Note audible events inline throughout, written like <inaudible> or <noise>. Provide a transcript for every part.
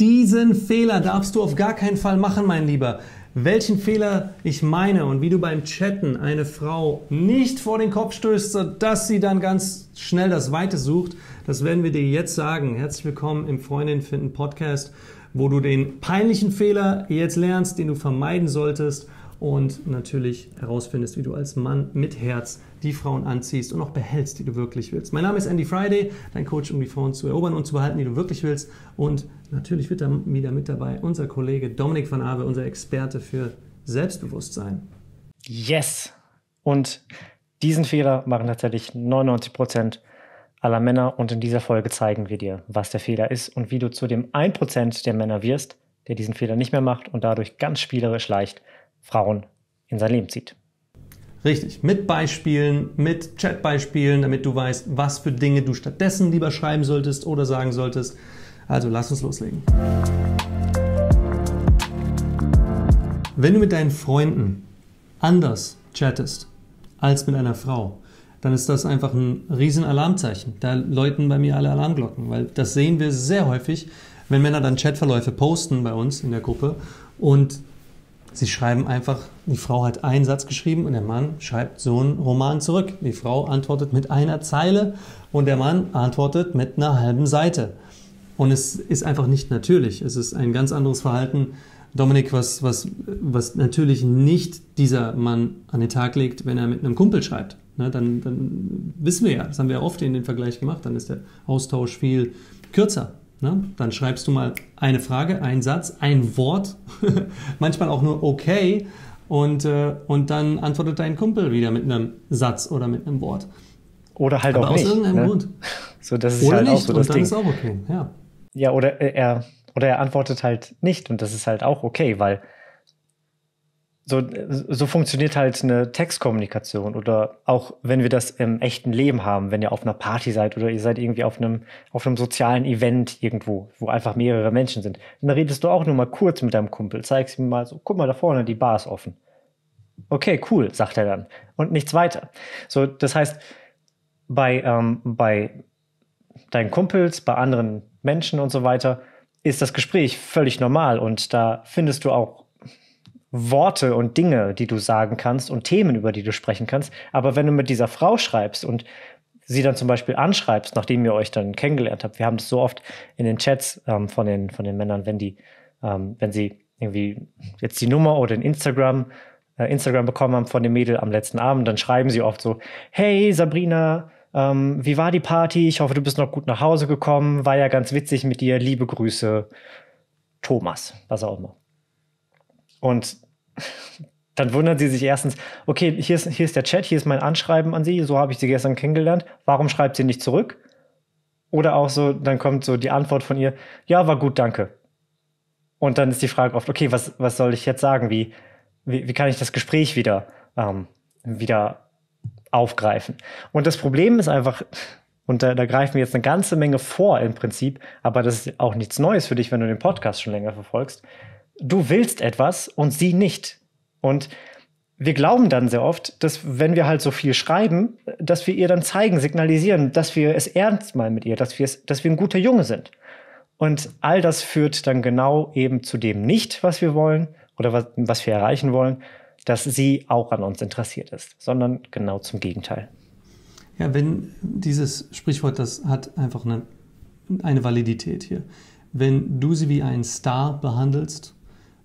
Diesen Fehler darfst du auf gar keinen Fall machen, mein Lieber. Welchen Fehler ich meine und wie du beim Chatten eine Frau nicht vor den Kopf stößt, sodass sie dann ganz schnell das Weite sucht, das werden wir dir jetzt sagen. Herzlich willkommen im Freundin finden Podcast, wo du den peinlichen Fehler jetzt lernst, den du vermeiden solltest und natürlich herausfindest, wie du als Mann mit Herz die Frauen anziehst und auch behältst, die du wirklich willst. Mein Name ist Andy Friday, dein Coach, um die Frauen zu erobern und zu behalten, die du wirklich willst. Und natürlich wird dann wieder mit dabei unser Kollege Dominik van Awe, unser Experte für Selbstbewusstsein. Yes! Und diesen Fehler machen tatsächlich 99 Prozent aller Männer. Und in dieser Folge zeigen wir dir, was der Fehler ist und wie du zu dem 1% der Männer wirst, der diesen Fehler nicht mehr macht und dadurch ganz spielerisch leicht Frauen in sein Leben zieht. Richtig, mit Beispielen, mit Chatbeispielen, damit du weißt, was für Dinge du stattdessen lieber schreiben solltest oder sagen solltest. Also lass uns loslegen. Wenn du mit deinen Freunden anders chattest als mit einer Frau, dann ist das einfach ein riesen Alarmzeichen. Da läuten bei mir alle Alarmglocken, weil das sehen wir sehr häufig, wenn Männer dann Chatverläufe posten bei uns in der Gruppe und Sie schreiben einfach, die Frau hat einen Satz geschrieben und der Mann schreibt so einen Roman zurück. Die Frau antwortet mit einer Zeile und der Mann antwortet mit einer halben Seite. Und es ist einfach nicht natürlich. Es ist ein ganz anderes Verhalten, Dominik, was, was, was natürlich nicht dieser Mann an den Tag legt, wenn er mit einem Kumpel schreibt. Ne, dann, dann wissen wir ja, das haben wir oft in den Vergleich gemacht, dann ist der Austausch viel kürzer. Ne? Dann schreibst du mal eine Frage, einen Satz, ein Wort, <laughs> manchmal auch nur okay und, äh, und dann antwortet dein Kumpel wieder mit einem Satz oder mit einem Wort. Oder halt Aber auch aus nicht. Aus irgendeinem ne? Grund. So, das ist oder halt nicht, auch so das und dann Ding. ist auch okay, ja. Ja, oder er, oder er antwortet halt nicht und das ist halt auch okay, weil so, so funktioniert halt eine Textkommunikation oder auch wenn wir das im echten Leben haben, wenn ihr auf einer Party seid oder ihr seid irgendwie auf einem, auf einem sozialen Event irgendwo, wo einfach mehrere Menschen sind, dann redest du auch nur mal kurz mit deinem Kumpel, zeigst ihm mal so, guck mal da vorne, die Bar ist offen. Okay, cool, sagt er dann. Und nichts weiter. So, das heißt, bei, ähm, bei deinen Kumpels, bei anderen Menschen und so weiter, ist das Gespräch völlig normal und da findest du auch Worte und Dinge, die du sagen kannst und Themen, über die du sprechen kannst. Aber wenn du mit dieser Frau schreibst und sie dann zum Beispiel anschreibst, nachdem ihr euch dann kennengelernt habt, wir haben das so oft in den Chats ähm, von, den, von den Männern, wenn die, ähm, wenn sie irgendwie jetzt die Nummer oder den Instagram, äh, Instagram bekommen haben von dem Mädel am letzten Abend, dann schreiben sie oft so, hey Sabrina, ähm, wie war die Party? Ich hoffe, du bist noch gut nach Hause gekommen. War ja ganz witzig mit dir. Liebe Grüße, Thomas, was auch immer. Und <laughs> dann wundern sie sich erstens, okay, hier ist, hier ist der Chat, hier ist mein Anschreiben an sie, so habe ich sie gestern kennengelernt. Warum schreibt sie nicht zurück? Oder auch so, dann kommt so die Antwort von ihr, ja, war gut, danke. Und dann ist die Frage oft, okay, was, was soll ich jetzt sagen? Wie, wie, wie kann ich das Gespräch wieder, ähm, wieder aufgreifen? Und das Problem ist einfach, und da, da greifen wir jetzt eine ganze Menge vor im Prinzip, aber das ist auch nichts Neues für dich, wenn du den Podcast schon länger verfolgst du willst etwas und sie nicht. Und wir glauben dann sehr oft, dass wenn wir halt so viel schreiben, dass wir ihr dann zeigen, signalisieren, dass wir es ernst meinen mit ihr, dass wir, es, dass wir ein guter Junge sind. Und all das führt dann genau eben zu dem nicht, was wir wollen oder was, was wir erreichen wollen, dass sie auch an uns interessiert ist, sondern genau zum Gegenteil. Ja, wenn dieses Sprichwort, das hat einfach eine, eine Validität hier. Wenn du sie wie einen Star behandelst,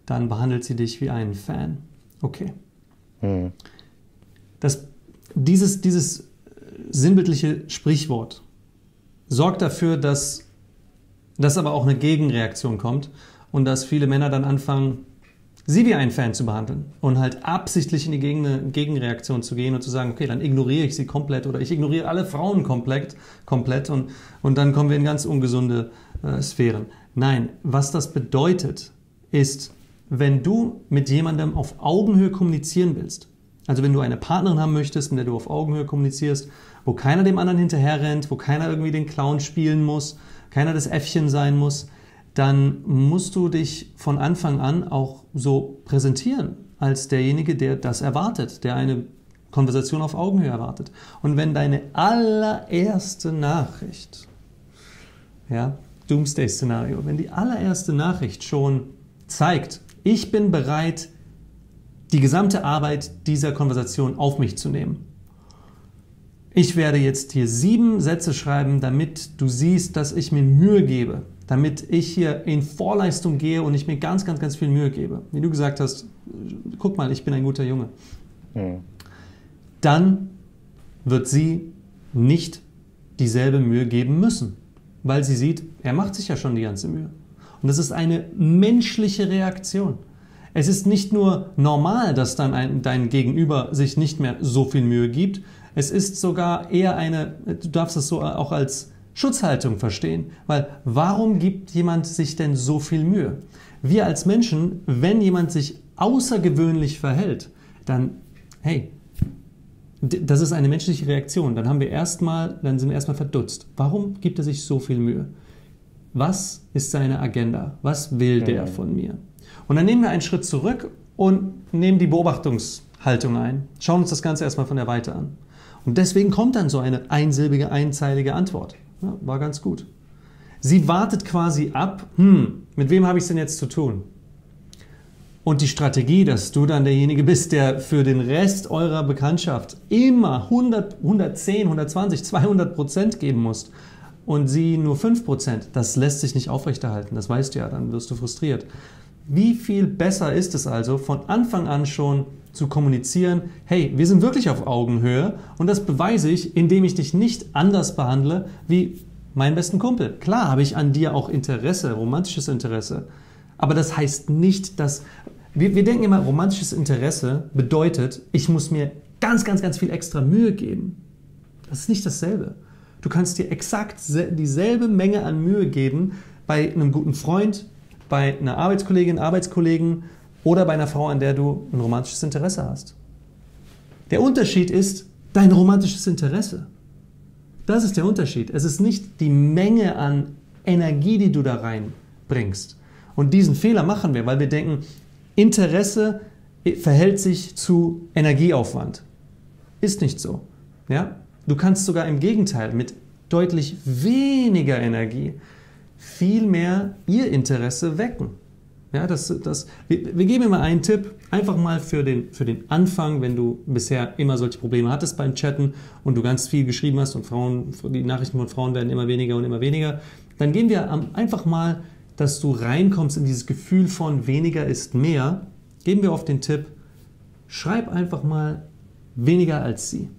dann behandelt sie dich wie einen Fan. Okay. Mhm. Das, dieses, dieses sinnbildliche Sprichwort sorgt dafür, dass, dass aber auch eine Gegenreaktion kommt und dass viele Männer dann anfangen, sie wie einen Fan zu behandeln und halt absichtlich in die Gegen Gegenreaktion zu gehen und zu sagen, okay, dann ignoriere ich sie komplett oder ich ignoriere alle Frauen komplett, komplett und, und dann kommen wir in ganz ungesunde äh, Sphären. Nein, was das bedeutet, ist, wenn du mit jemandem auf Augenhöhe kommunizieren willst, also wenn du eine Partnerin haben möchtest, mit der du auf Augenhöhe kommunizierst, wo keiner dem anderen hinterher rennt, wo keiner irgendwie den Clown spielen muss, keiner das Äffchen sein muss, dann musst du dich von Anfang an auch so präsentieren als derjenige, der das erwartet, der eine Konversation auf Augenhöhe erwartet. Und wenn deine allererste Nachricht ja, Doomsday-Szenario, wenn die allererste Nachricht schon zeigt, ich bin bereit, die gesamte Arbeit dieser Konversation auf mich zu nehmen. Ich werde jetzt hier sieben Sätze schreiben, damit du siehst, dass ich mir Mühe gebe, damit ich hier in Vorleistung gehe und ich mir ganz, ganz, ganz viel Mühe gebe. Wie du gesagt hast, guck mal, ich bin ein guter Junge. Mhm. Dann wird sie nicht dieselbe Mühe geben müssen, weil sie sieht, er macht sich ja schon die ganze Mühe. Und das ist eine menschliche Reaktion. Es ist nicht nur normal, dass dann ein, dein Gegenüber sich nicht mehr so viel Mühe gibt, es ist sogar eher eine, du darfst es so auch als Schutzhaltung verstehen, weil warum gibt jemand sich denn so viel Mühe? Wir als Menschen, wenn jemand sich außergewöhnlich verhält, dann, hey, das ist eine menschliche Reaktion. Dann haben wir erstmal, dann sind wir erstmal verdutzt. Warum gibt er sich so viel Mühe? Was ist seine Agenda? Was will der von mir? Und dann nehmen wir einen Schritt zurück und nehmen die Beobachtungshaltung ein. Schauen uns das Ganze erstmal von der Weite an. Und deswegen kommt dann so eine einsilbige, einzeilige Antwort. Ja, war ganz gut. Sie wartet quasi ab, hm, mit wem habe ich es denn jetzt zu tun? Und die Strategie, dass du dann derjenige bist, der für den Rest eurer Bekanntschaft immer 100, 110, 120, 200 Prozent geben musst und sie nur 5 Prozent, das lässt sich nicht aufrechterhalten. Das weißt du ja, dann wirst du frustriert. Wie viel besser ist es also, von Anfang an schon zu kommunizieren, hey, wir sind wirklich auf Augenhöhe und das beweise ich, indem ich dich nicht anders behandle wie meinen besten Kumpel. Klar habe ich an dir auch Interesse, romantisches Interesse. Aber das heißt nicht, dass wir, wir denken immer, romantisches Interesse bedeutet, ich muss mir ganz, ganz, ganz viel extra Mühe geben. Das ist nicht dasselbe. Du kannst dir exakt dieselbe Menge an Mühe geben bei einem guten Freund, bei einer Arbeitskollegin, Arbeitskollegen oder bei einer Frau, an der du ein romantisches Interesse hast. Der Unterschied ist dein romantisches Interesse. Das ist der Unterschied. Es ist nicht die Menge an Energie, die du da reinbringst. Und diesen Fehler machen wir, weil wir denken, Interesse verhält sich zu Energieaufwand. Ist nicht so. Ja? Du kannst sogar im Gegenteil mit deutlich weniger Energie viel mehr ihr Interesse wecken. Ja, das, das, wir, wir geben immer einen Tipp, einfach mal für den, für den Anfang, wenn du bisher immer solche Probleme hattest beim Chatten und du ganz viel geschrieben hast und Frauen, die Nachrichten von Frauen werden immer weniger und immer weniger, dann gehen wir einfach mal dass du reinkommst in dieses Gefühl von weniger ist mehr, geben wir oft den Tipp, schreib einfach mal weniger als sie.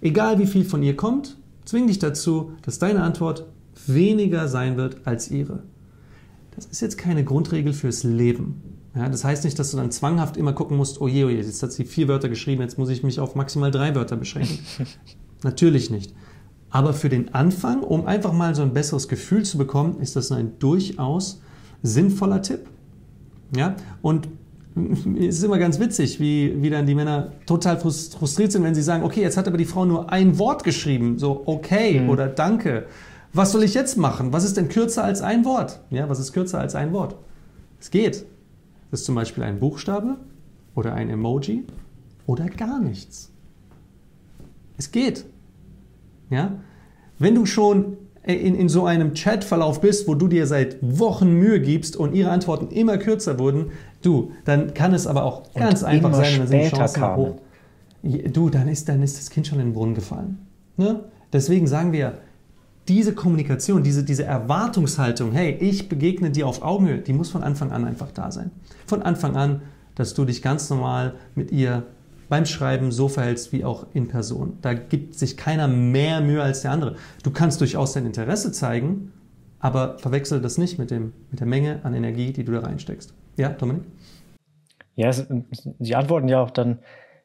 Egal wie viel von ihr kommt, zwing dich dazu, dass deine Antwort weniger sein wird als ihre. Das ist jetzt keine Grundregel fürs Leben. Ja, das heißt nicht, dass du dann zwanghaft immer gucken musst, oh je, oh je, jetzt hat sie vier Wörter geschrieben, jetzt muss ich mich auf maximal drei Wörter beschränken. <laughs> Natürlich nicht. Aber für den Anfang, um einfach mal so ein besseres Gefühl zu bekommen, ist das ein durchaus sinnvoller Tipp. Ja? Und <laughs> es ist immer ganz witzig, wie, wie dann die Männer total frustriert sind, wenn sie sagen, okay, jetzt hat aber die Frau nur ein Wort geschrieben, so okay mhm. oder danke. Was soll ich jetzt machen? Was ist denn kürzer als ein Wort? Ja, was ist kürzer als ein Wort? Es geht. Das ist zum Beispiel ein Buchstabe oder ein Emoji oder gar nichts. Es geht. Ja? Wenn du schon in, in so einem Chatverlauf bist, wo du dir seit Wochen Mühe gibst und ihre Antworten immer kürzer wurden, du, dann kann es aber auch ganz und einfach sein, wenn sie die Chancen hoch. Du, dann ist, dann ist das Kind schon in den Brunnen gefallen. Ne? Deswegen sagen wir, diese Kommunikation, diese, diese Erwartungshaltung, hey, ich begegne dir auf Augenhöhe, die muss von Anfang an einfach da sein. Von Anfang an, dass du dich ganz normal mit ihr beim Schreiben so verhältst wie auch in Person. Da gibt sich keiner mehr Mühe als der andere. Du kannst durchaus dein Interesse zeigen, aber verwechsel das nicht mit, dem, mit der Menge an Energie, die du da reinsteckst. Ja, Dominik? Ja, sie antworten ja auch dann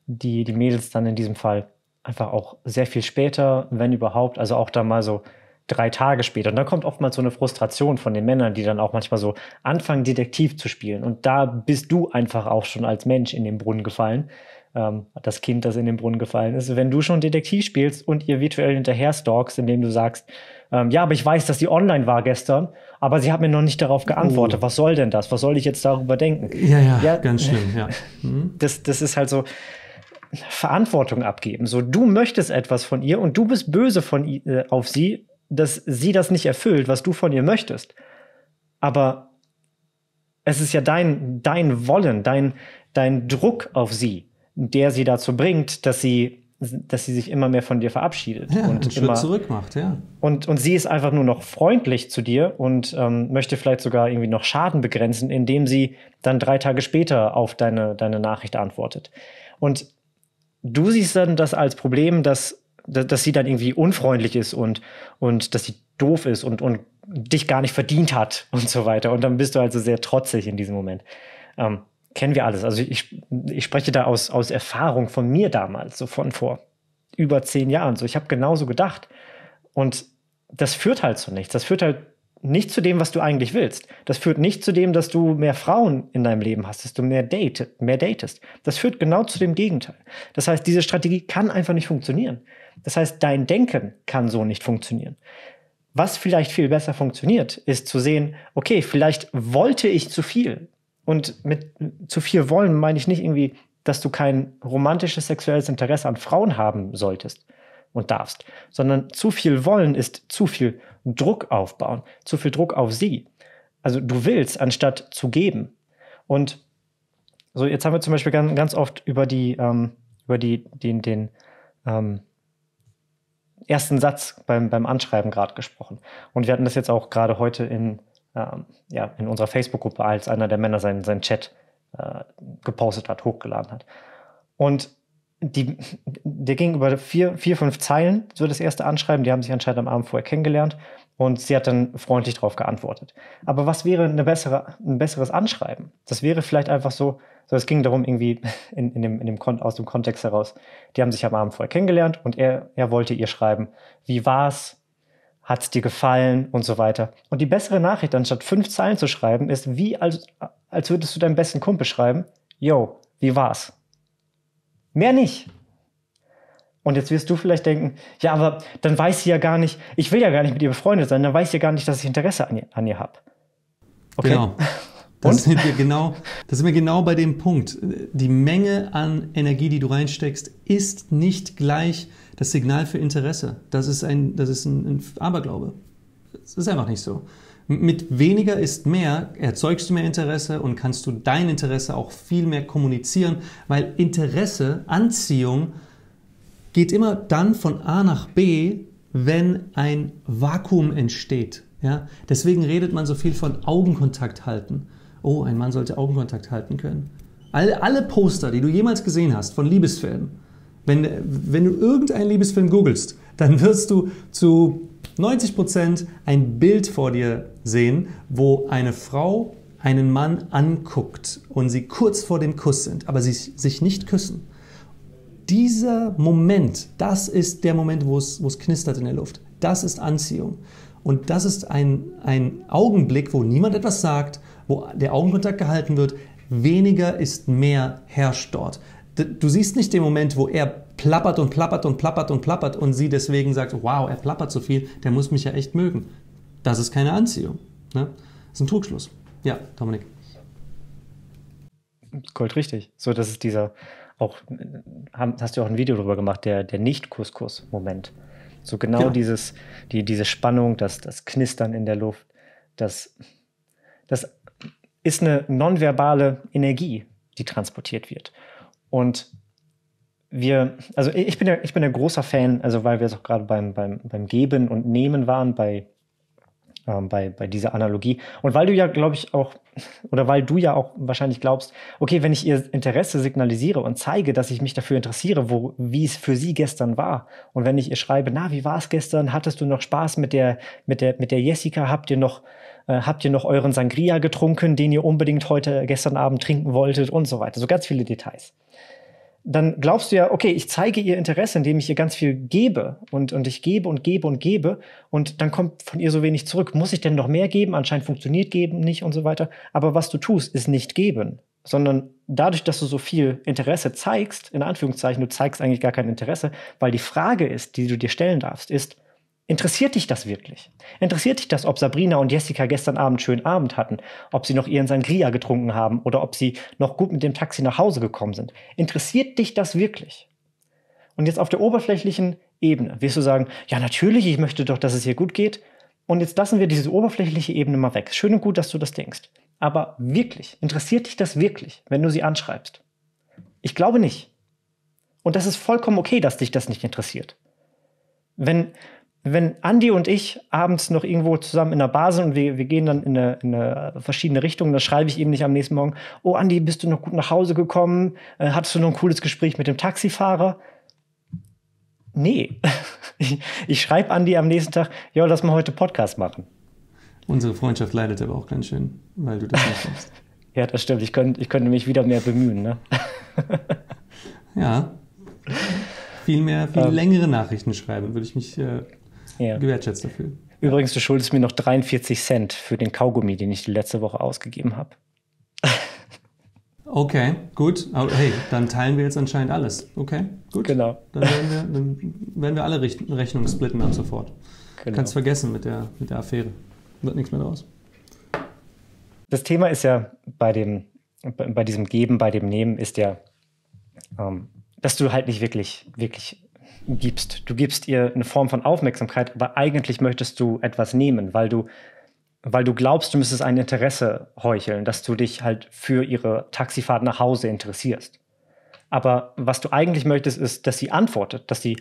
die, die Mädels dann in diesem Fall einfach auch sehr viel später, wenn überhaupt, also auch da mal so drei Tage später. Und da kommt oftmals so eine Frustration von den Männern, die dann auch manchmal so anfangen, Detektiv zu spielen. Und da bist du einfach auch schon als Mensch in den Brunnen gefallen, ähm, das Kind, das in den Brunnen gefallen ist. Wenn du schon Detektiv spielst und ihr virtuell hinterher stalkst, indem du sagst, ähm, ja, aber ich weiß, dass sie online war gestern, aber sie hat mir noch nicht darauf geantwortet. Oh. Was soll denn das? Was soll ich jetzt darüber denken? Ja, ja, ja ganz schlimm, ja. <laughs> Mhm. Das, das ist halt so Verantwortung abgeben. So, du möchtest etwas von ihr und du bist böse von, äh, auf sie, dass sie das nicht erfüllt, was du von ihr möchtest. Aber es ist ja dein, dein Wollen, dein, dein Druck auf sie, der sie dazu bringt, dass sie, dass sie sich immer mehr von dir verabschiedet. Ja, und einen Schritt immer, zurück macht, ja. Und, und sie ist einfach nur noch freundlich zu dir und ähm, möchte vielleicht sogar irgendwie noch Schaden begrenzen, indem sie dann drei Tage später auf deine, deine Nachricht antwortet. Und du siehst dann das als Problem, dass, dass, sie dann irgendwie unfreundlich ist und, und dass sie doof ist und, und dich gar nicht verdient hat <laughs> und so weiter. Und dann bist du also sehr trotzig in diesem Moment. Ähm, kennen wir alles. Also ich, ich spreche da aus, aus Erfahrung von mir damals, so von vor über zehn Jahren. So, ich habe genauso gedacht. Und das führt halt zu nichts. Das führt halt nicht zu dem, was du eigentlich willst. Das führt nicht zu dem, dass du mehr Frauen in deinem Leben hast, dass du mehr, date, mehr datest. Das führt genau zu dem Gegenteil. Das heißt, diese Strategie kann einfach nicht funktionieren. Das heißt, dein Denken kann so nicht funktionieren. Was vielleicht viel besser funktioniert, ist zu sehen, okay, vielleicht wollte ich zu viel. Und mit zu viel wollen meine ich nicht irgendwie, dass du kein romantisches sexuelles Interesse an Frauen haben solltest und darfst, sondern zu viel wollen ist zu viel Druck aufbauen, zu viel Druck auf sie. Also du willst, anstatt zu geben. Und so, jetzt haben wir zum Beispiel ganz, ganz oft über die, ähm, über die, den, den ähm, ersten Satz beim, beim Anschreiben gerade gesprochen. Und wir hatten das jetzt auch gerade heute in, ähm, ja, in unserer Facebook-Gruppe, als einer der Männer seinen, seinen Chat äh, gepostet hat, hochgeladen hat. Und die, der ging über vier, vier, fünf Zeilen, so das erste Anschreiben. Die haben sich anscheinend am Abend vorher kennengelernt und sie hat dann freundlich darauf geantwortet. Aber was wäre eine bessere, ein besseres Anschreiben? Das wäre vielleicht einfach so, so es ging darum, irgendwie <laughs> in, in dem, in dem aus dem Kontext heraus, die haben sich am Abend vorher kennengelernt und er, er wollte ihr schreiben, wie war's? Hat's dir gefallen und so weiter. Und die bessere Nachricht, anstatt fünf Zeilen zu schreiben, ist wie, als, als würdest du deinem besten Kumpel schreiben, yo, wie war's? Mehr nicht. Und jetzt wirst du vielleicht denken, ja, aber dann weiß sie ja gar nicht, ich will ja gar nicht mit ihr befreundet sein, dann weiß sie ja gar nicht, dass ich Interesse an ihr, an ihr habe. Okay? Genau. <laughs> Das sind, wir genau, das sind wir genau bei dem Punkt. Die Menge an Energie, die du reinsteckst, ist nicht gleich das Signal für Interesse. Das ist ein, das ist ein, ein Aberglaube. Das ist einfach nicht so. Mit weniger ist mehr, erzeugst du mehr Interesse und kannst du dein Interesse auch viel mehr kommunizieren, weil Interesse, Anziehung geht immer dann von A nach B, wenn ein Vakuum entsteht. Ja? Deswegen redet man so viel von Augenkontakt halten. Oh, ein Mann sollte Augenkontakt halten können. Alle, alle Poster, die du jemals gesehen hast von Liebesfilmen, wenn, wenn du irgendeinen Liebesfilm googelst, dann wirst du zu 90 Prozent ein Bild vor dir sehen, wo eine Frau einen Mann anguckt und sie kurz vor dem Kuss sind, aber sie sich nicht küssen. Dieser Moment, das ist der Moment, wo es, wo es knistert in der Luft. Das ist Anziehung. Und das ist ein, ein Augenblick, wo niemand etwas sagt, wo der Augenkontakt gehalten wird. Weniger ist mehr herrscht dort. Du siehst nicht den Moment, wo er plappert und plappert und plappert und plappert und sie deswegen sagt, wow, er plappert so viel, der muss mich ja echt mögen. Das ist keine Anziehung. Ne? Das ist ein Trugschluss. Ja, Dominik. Gold richtig. So, das ist dieser, auch, hast du auch ein Video darüber gemacht, der, der Nicht-Couscous-Moment. So genau ja. dieses, die, diese Spannung, das, das Knistern in der Luft, das, das ist eine nonverbale Energie, die transportiert wird. Und wir, also ich bin ja, ich bin ein großer Fan, also weil wir es auch gerade beim, beim, beim Geben und Nehmen waren, bei, ähm, bei, bei dieser Analogie. Und weil du ja, glaube ich, auch, <laughs> oder weil du ja auch wahrscheinlich glaubst, okay, wenn ich ihr Interesse signalisiere und zeige, dass ich mich dafür interessiere, wo, wie es für sie gestern war, und wenn ich ihr schreibe, na, wie war es gestern? Hattest du noch Spaß mit der, mit der, mit der Jessica? Habt ihr noch, äh, habt ihr noch euren Sangria getrunken, den ihr unbedingt heute, gestern Abend trinken wolltet und so weiter. So ganz viele Details dann glaubst du ja, okay, ich zeige ihr Interesse, indem ich ihr ganz viel gebe und, und ich gebe und gebe und gebe und dann kommt von ihr so wenig zurück. Muss ich denn noch mehr geben? Anscheinend funktioniert geben nicht und so weiter. Aber was du tust, ist nicht geben, sondern dadurch, dass du so viel Interesse zeigst, in Anführungszeichen, du zeigst eigentlich gar kein Interesse, weil die Frage ist, die du dir stellen darfst, ist, Interessiert dich das wirklich? Interessiert dich das, ob Sabrina und Jessica gestern Abend schönen Abend hatten, ob sie noch ihren Sangria getrunken haben oder ob sie noch gut mit dem Taxi nach Hause gekommen sind? Interessiert dich das wirklich? Und jetzt auf der oberflächlichen Ebene? Wirst du sagen, ja, natürlich, ich möchte doch, dass es ihr gut geht. Und jetzt lassen wir diese oberflächliche Ebene mal weg. Schön und gut, dass du das denkst. Aber wirklich, interessiert dich das wirklich, wenn du sie anschreibst? Ich glaube nicht. Und das ist vollkommen okay, dass dich das nicht interessiert. Wenn, wenn Andi und ich abends noch irgendwo zusammen in der Bar sind und wir, wir gehen dann in eine, in eine verschiedene Richtung, dann schreibe ich ihm nicht am nächsten Morgen, oh Andi, bist du noch gut nach Hause gekommen? Äh, hattest du noch ein cooles Gespräch mit dem Taxifahrer? Nee. <laughs> Ich, ich schreibe Andi am nächsten Tag, ja, lass mal heute Podcast machen. Unsere Freundschaft leidet aber auch ganz schön, weil du das nicht machst. <laughs> ja, das stimmt. Ich könnte, ich könnte mich wieder mehr bemühen, ne? <laughs> ja. Viel mehr, viel ähm, längere Nachrichten schreiben, würde ich mich äh, ja. gewertschätzt dafür. Übrigens, du schuldest mir noch 43 Cent für den Kaugummi, den ich die letzte Woche ausgegeben habe. <laughs> Okay, gut. Hey, dann teilen wir jetzt anscheinend alles. Okay, gut. Genau. Dann werden wir, dann werden wir alle Rech Rechnungen splitten ab sofort. Genau. Kannst vergessen mit der, mit der Affäre. Wird nichts mehr draus. Das Thema ist ja bei dem, bei diesem Geben, bei dem Nehmen, ist ja, ähm, dass du halt nicht wirklich, wirklich gibst. Du gibst ihr eine Form von Aufmerksamkeit, aber eigentlich möchtest du etwas nehmen, weil du, weil du glaubst, du müsstest ein Interesse heucheln, dass du dich halt für ihre Taxifahrt nach Hause interessierst. Aber was du eigentlich möchtest, ist, dass sie antwortet, dass sie,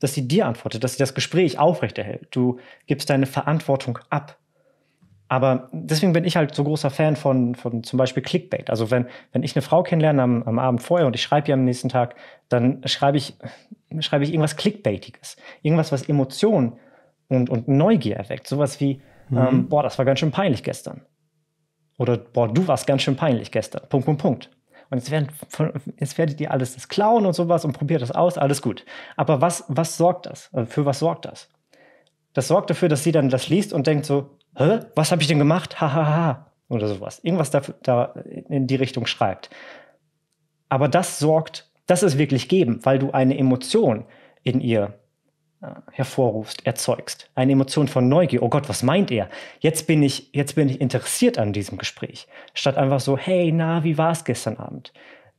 dass sie dir antwortet, dass sie das Gespräch aufrechterhält. Du gibst deine Verantwortung ab. Aber deswegen bin ich halt so großer Fan von, von zum Beispiel Clickbait. Also wenn, wenn ich eine Frau kennenlerne am, am Abend vorher und ich schreibe ihr am nächsten Tag, dann schreibe ich, schreibe ich irgendwas Clickbaitiges. Irgendwas, was Emotionen und, und Neugier erweckt. Sowas wie, mhm. ähm, boah, das war ganz schön peinlich gestern. Oder, boah, du warst ganz schön peinlich gestern. Punkt, Punkt, Punkt. Und jetzt, werden jetzt werdet ihr alles das klauen und sowas und probiert das aus, alles gut. Aber was, was sorgt das? Also für was sorgt das? Das sorgt dafür, dass sie dann das liest und denkt so, hä, was habe ich denn gemacht? Hahaha. Ha, ha. Oder sowas. Irgendwas da, da in die Richtung schreibt. Aber das sorgt, das ist wirklich geben, weil du eine Emotion in ihr äh, hervorrufst, erzeugst. Eine Emotion von Neugier. Oh Gott, was meint er? Jetzt bin ich, jetzt bin ich interessiert an diesem Gespräch. Statt einfach so, hey, na, wie war es gestern Abend?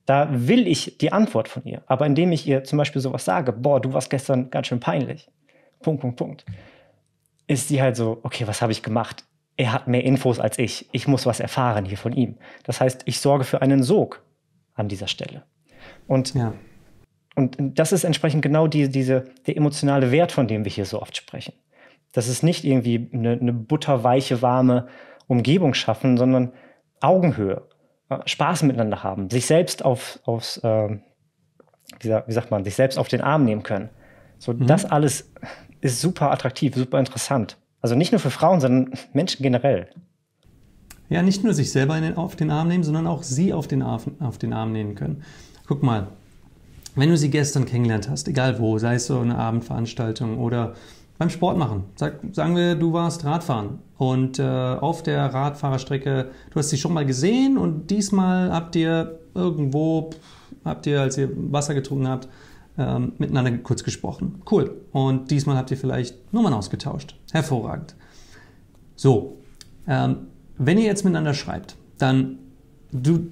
Da will ich die Antwort von ihr. Aber indem ich ihr zum Beispiel sowas sage, boah, du warst gestern ganz schön peinlich. Punkt, Punkt, Punkt ist sie halt so, okay, was habe ich gemacht? Er hat mehr Infos als ich. Ich muss was erfahren hier von ihm. Das heißt, ich sorge für einen Sog an dieser Stelle. Und, ja. und das ist entsprechend genau die, diese, der emotionale Wert, von dem wir hier so oft sprechen. Das ist nicht irgendwie eine, eine butterweiche, warme Umgebung schaffen, sondern Augenhöhe, äh, Spaß miteinander haben, sich selbst auf, aufs, äh, wie, sagt man, sich selbst auf den Arm nehmen können. So, mhm. das alles ist super attraktiv, super interessant. Also nicht nur für Frauen, sondern Menschen generell. Ja, nicht nur sich selber den, auf den Arm nehmen, sondern auch sie auf den, auf den Arm nehmen können. Guck mal, wenn du sie gestern kennengelernt hast, egal wo, sei es so eine Abendveranstaltung oder beim Sport machen. Sag, sagen wir, du warst Radfahren und äh, auf der Radfahrerstrecke, du hast sie schon mal gesehen und diesmal habt ihr irgendwo, habt ihr, als ihr Wasser getrunken habt, ähm, miteinander kurz gesprochen. Cool. Und diesmal habt ihr vielleicht Nummern ausgetauscht. Hervorragend. So, ähm, wenn ihr jetzt miteinander schreibt, dann du,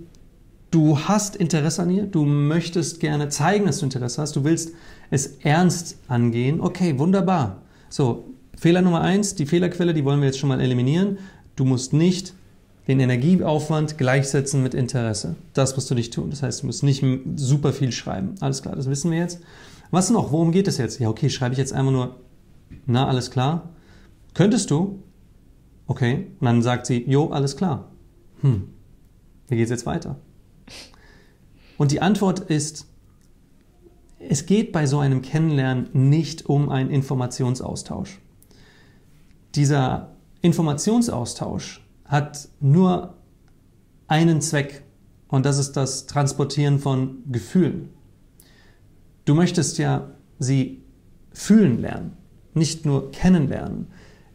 du hast Interesse an ihr, du möchtest gerne zeigen, dass du Interesse hast, du willst es ernst angehen. Okay, wunderbar. So, Fehler Nummer eins, die Fehlerquelle, die wollen wir jetzt schon mal eliminieren. Du musst nicht den Energieaufwand gleichsetzen mit Interesse. Das musst du nicht tun. Das heißt, du musst nicht super viel schreiben. Alles klar, das wissen wir jetzt. Was noch? Worum geht es jetzt? Ja, okay, schreibe ich jetzt einfach nur, na, alles klar. Könntest du? Okay. Und dann sagt sie, jo, alles klar. Hm, wie geht es jetzt weiter? Und die Antwort ist, es geht bei so einem Kennenlernen nicht um einen Informationsaustausch. Dieser Informationsaustausch hat nur einen Zweck und das ist das Transportieren von Gefühlen. Du möchtest ja sie fühlen lernen, nicht nur kennenlernen.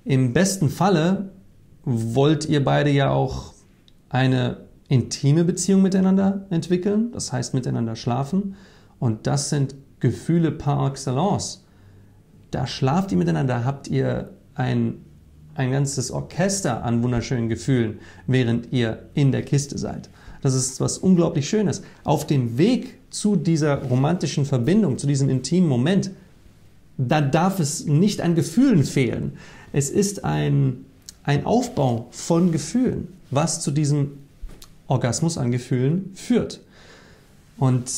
Im besten Falle wollt ihr beide ja auch eine intime Beziehung miteinander entwickeln, das heißt miteinander schlafen. Und das sind Gefühle par excellence. Da schlaft ihr miteinander, habt ihr ein ein ganzes Orchester an wunderschönen Gefühlen, während ihr in der Kiste seid. Das ist was unglaublich Schönes. Auf dem Weg zu dieser romantischen Verbindung, zu diesem intimen Moment, Da darf es nicht an Gefühlen fehlen. Es ist ein, ein Aufbau von Gefühlen, was zu diesem Orgasmus an Gefühlen führt. Und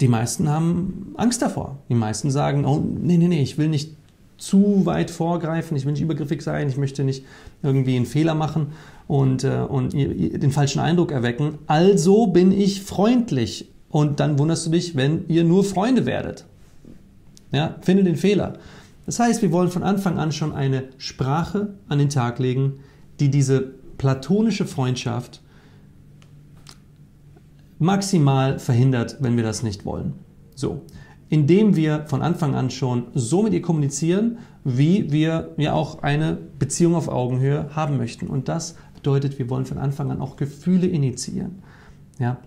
die meisten haben Angst davor. Die meisten sagen, oh, nee, nee, nee, ich will nicht zu weit vorgreifen, ich will nicht übergriffig sein, ich möchte nicht irgendwie einen Fehler machen und, äh, und den falschen Eindruck erwecken. Also bin ich freundlich. Und dann wunderst du dich, wenn ihr nur Freunde werdet. Ja, finde den Fehler. Das heißt, wir wollen von Anfang an schon eine Sprache an den Tag legen, die diese platonische Freundschaft maximal verhindert, wenn wir das nicht wollen. So, indem wir von Anfang an schon so mit ihr kommunizieren, wie wir ja auch eine Beziehung auf Augenhöhe haben möchten. Und das bedeutet, wir wollen von Anfang an auch Gefühle initiieren. Ja.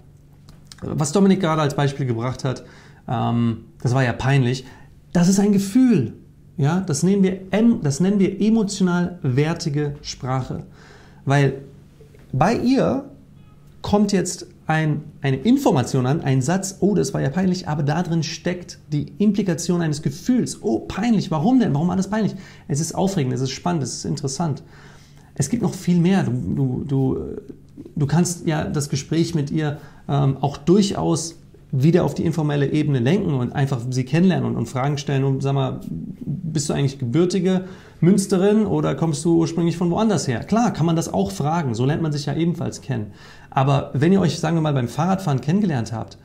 Was Dominik gerade als Beispiel gebracht hat, ähm, das war ja peinlich. Das ist ein Gefühl. Ja, das nennen wir, das nennen wir emotional wertige Sprache. Weil bei ihr kommt jetzt ein, eine Information an, ein Satz, oh, das war ja peinlich, aber da drin steckt die Implikation eines Gefühls. Oh, peinlich, warum denn? Warum alles peinlich? Es ist aufregend, es ist spannend, es ist interessant. Es gibt noch viel mehr. Du, du, du, du kannst ja das Gespräch mit ihr ähm, auch durchaus wieder auf die informelle Ebene lenken und einfach sie kennenlernen und, und Fragen stellen und sag mal, bist du eigentlich gebürtige Münsterin oder kommst du ursprünglich von woanders her? Klar, kann man das auch fragen, so lernt man sich ja ebenfalls kennen. Aber wenn ihr euch, sagen wir mal, beim Fahrradfahren kennengelernt habt,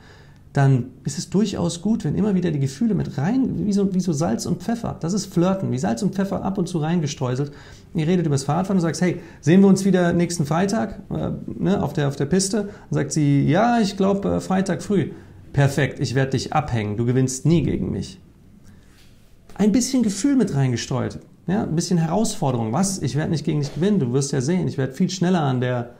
dann ist es durchaus gut, wenn immer wieder die Gefühle mit rein, wie so, wie so Salz und Pfeffer, das ist Flirten, wie Salz und Pfeffer ab und zu reingestreuselt. Ihr redet über das Fahrradfahren und sagst, hey, sehen wir uns wieder nächsten Freitag äh, ne, auf, der, auf der Piste? Und sagt sie, ja, ich glaube äh, Freitag früh. Perfekt, ich werde dich abhängen, du gewinnst nie gegen mich. Ein bisschen Gefühl mit reingestreut, ja, ein bisschen Herausforderung. Was? Ich werde nicht gegen dich gewinnen, du wirst ja sehen, ich werde viel schneller an der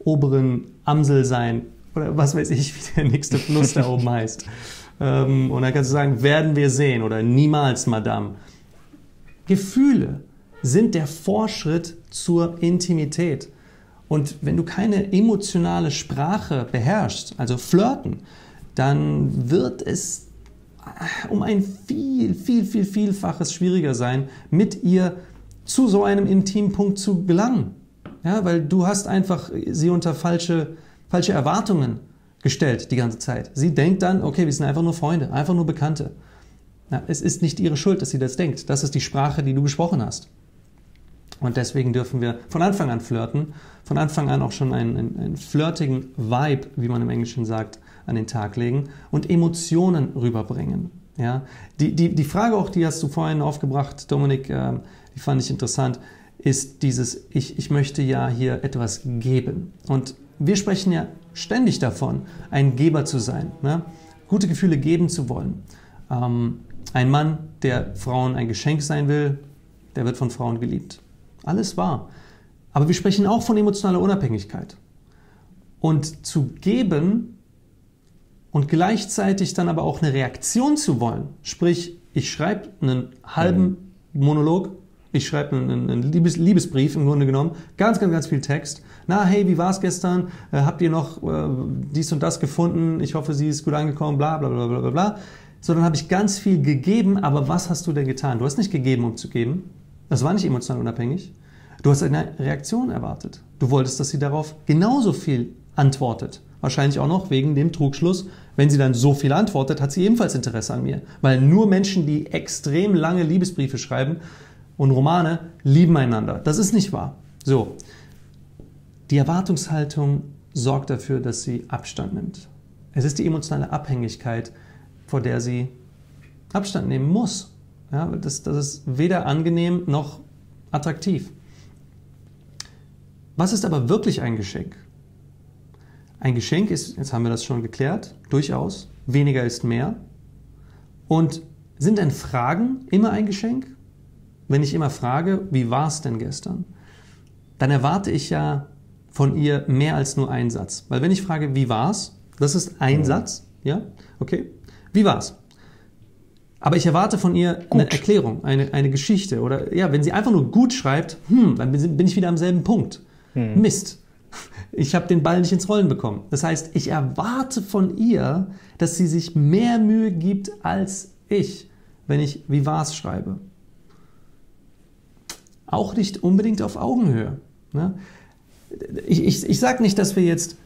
oberen Amsel sein oder was weiß ich, <laughs> wie der nächste Fluss da oben heißt. Ähm, und dann kannst du sagen, werden wir sehen oder niemals, Madame. Gefühle sind der Vorschritt zur Intimität. Und wenn du keine emotionale Sprache beherrschst, also flirten, dann wird es äh, um ein viel, viel, viel, vielfaches schwieriger sein, mit ihr zu so einem intimen Punkt zu gelangen. Ja, weil du hast einfach sie unter falsche, falsche Erwartungen gestellt die ganze Zeit. Sie denkt dann, okay, wir sind einfach nur Freunde, einfach nur Bekannte. Ja, es ist nicht ihre Schuld, dass sie das denkt. Das ist die Sprache, die du gesprochen hast. Und deswegen dürfen wir von Anfang an flirten, von Anfang an auch schon einen, einen, einen flirtigen Vibe, wie man im Englischen sagt, an den Tag legen und Emotionen rüberbringen. Ja? Die, die, die Frage auch, die hast du vorhin aufgebracht, Dominik, äh, die fand ich interessant, ist dieses, ich, ich möchte ja hier etwas geben. Und wir sprechen ja ständig davon, ein Geber zu sein, ne? gute Gefühle geben zu wollen. Ähm, ein Mann, der Frauen ein Geschenk sein will, der wird von Frauen geliebt. Alles wahr. Aber wir sprechen auch von emotionaler Unabhängigkeit. Und zu geben und gleichzeitig dann aber auch eine Reaktion zu wollen, sprich, ich schreibe einen halben Monolog ich schreibe einen, einen Liebes, Liebesbrief im Grunde genommen, ganz, ganz, ganz viel Text. Na, hey, wie war es gestern? Äh, habt ihr noch äh, dies und das gefunden? Ich hoffe, sie ist gut angekommen, bla, bla, bla, bla, bla, bla. Sondern habe ich ganz viel gegeben, aber was hast du denn getan? Du hast nicht gegeben, um zu geben. Das war nicht emotional unabhängig. Du hast eine Reaktion erwartet. Du wolltest, dass sie darauf genauso viel antwortet. Wahrscheinlich auch noch wegen dem Trugschluss, wenn sie dann so viel antwortet, hat sie ebenfalls Interesse an mir. Weil nur Menschen, die extrem lange Liebesbriefe schreiben, und Romane lieben einander. Das ist nicht wahr. So, die Erwartungshaltung sorgt dafür, dass sie Abstand nimmt. Es ist die emotionale Abhängigkeit, vor der sie Abstand nehmen muss. Ja, das, das ist weder angenehm noch attraktiv. Was ist aber wirklich ein Geschenk? Ein Geschenk ist, jetzt haben wir das schon geklärt, durchaus, weniger ist mehr. Und sind denn Fragen immer ein Geschenk? wenn ich immer frage, wie war es denn gestern, dann erwarte ich ja von ihr mehr als nur einen Satz. Weil wenn ich frage, wie war es, das ist ein mhm. Satz, ja, okay, wie war es? Aber ich erwarte von ihr gut. eine Erklärung, eine, eine Geschichte. Oder ja, wenn sie einfach nur gut schreibt, hm, dann bin ich wieder am selben Punkt. Mhm. Mist. Ich habe den Ball nicht ins Rollen bekommen. Das heißt, ich erwarte von ihr, dass sie sich mehr Mühe gibt als ich wenn ich Vivas schreibe? Auch nicht unbedingt auf Augenhöhe. Ne? Ich, ich, ich sage nicht, dass wir jetzt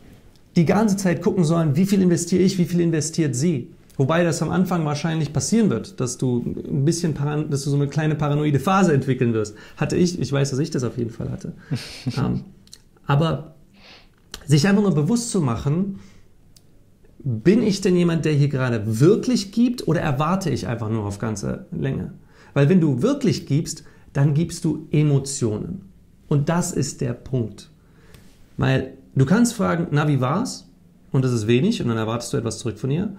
die ganze Zeit gucken sollen, wie viel investiere ich, wie viel investiert sie. Wobei das am Anfang wahrscheinlich passieren wird, dass du ein bisschen, dass du so eine kleine paranoide Phase entwickeln wirst. Hatte ich, ich weiß, dass ich das auf jeden Fall hatte. <laughs> ähm, aber sich einfach nur bewusst zu machen, bin ich denn jemand, der hier gerade wirklich gibt oder erwarte ich einfach nur auf ganze Länge? Weil wenn du wirklich gibst, dann gibst du Emotionen. Und das ist der Punkt. Weil du kannst fragen, na, wie war's? Und das ist wenig und dann erwartest du etwas zurück von ihr.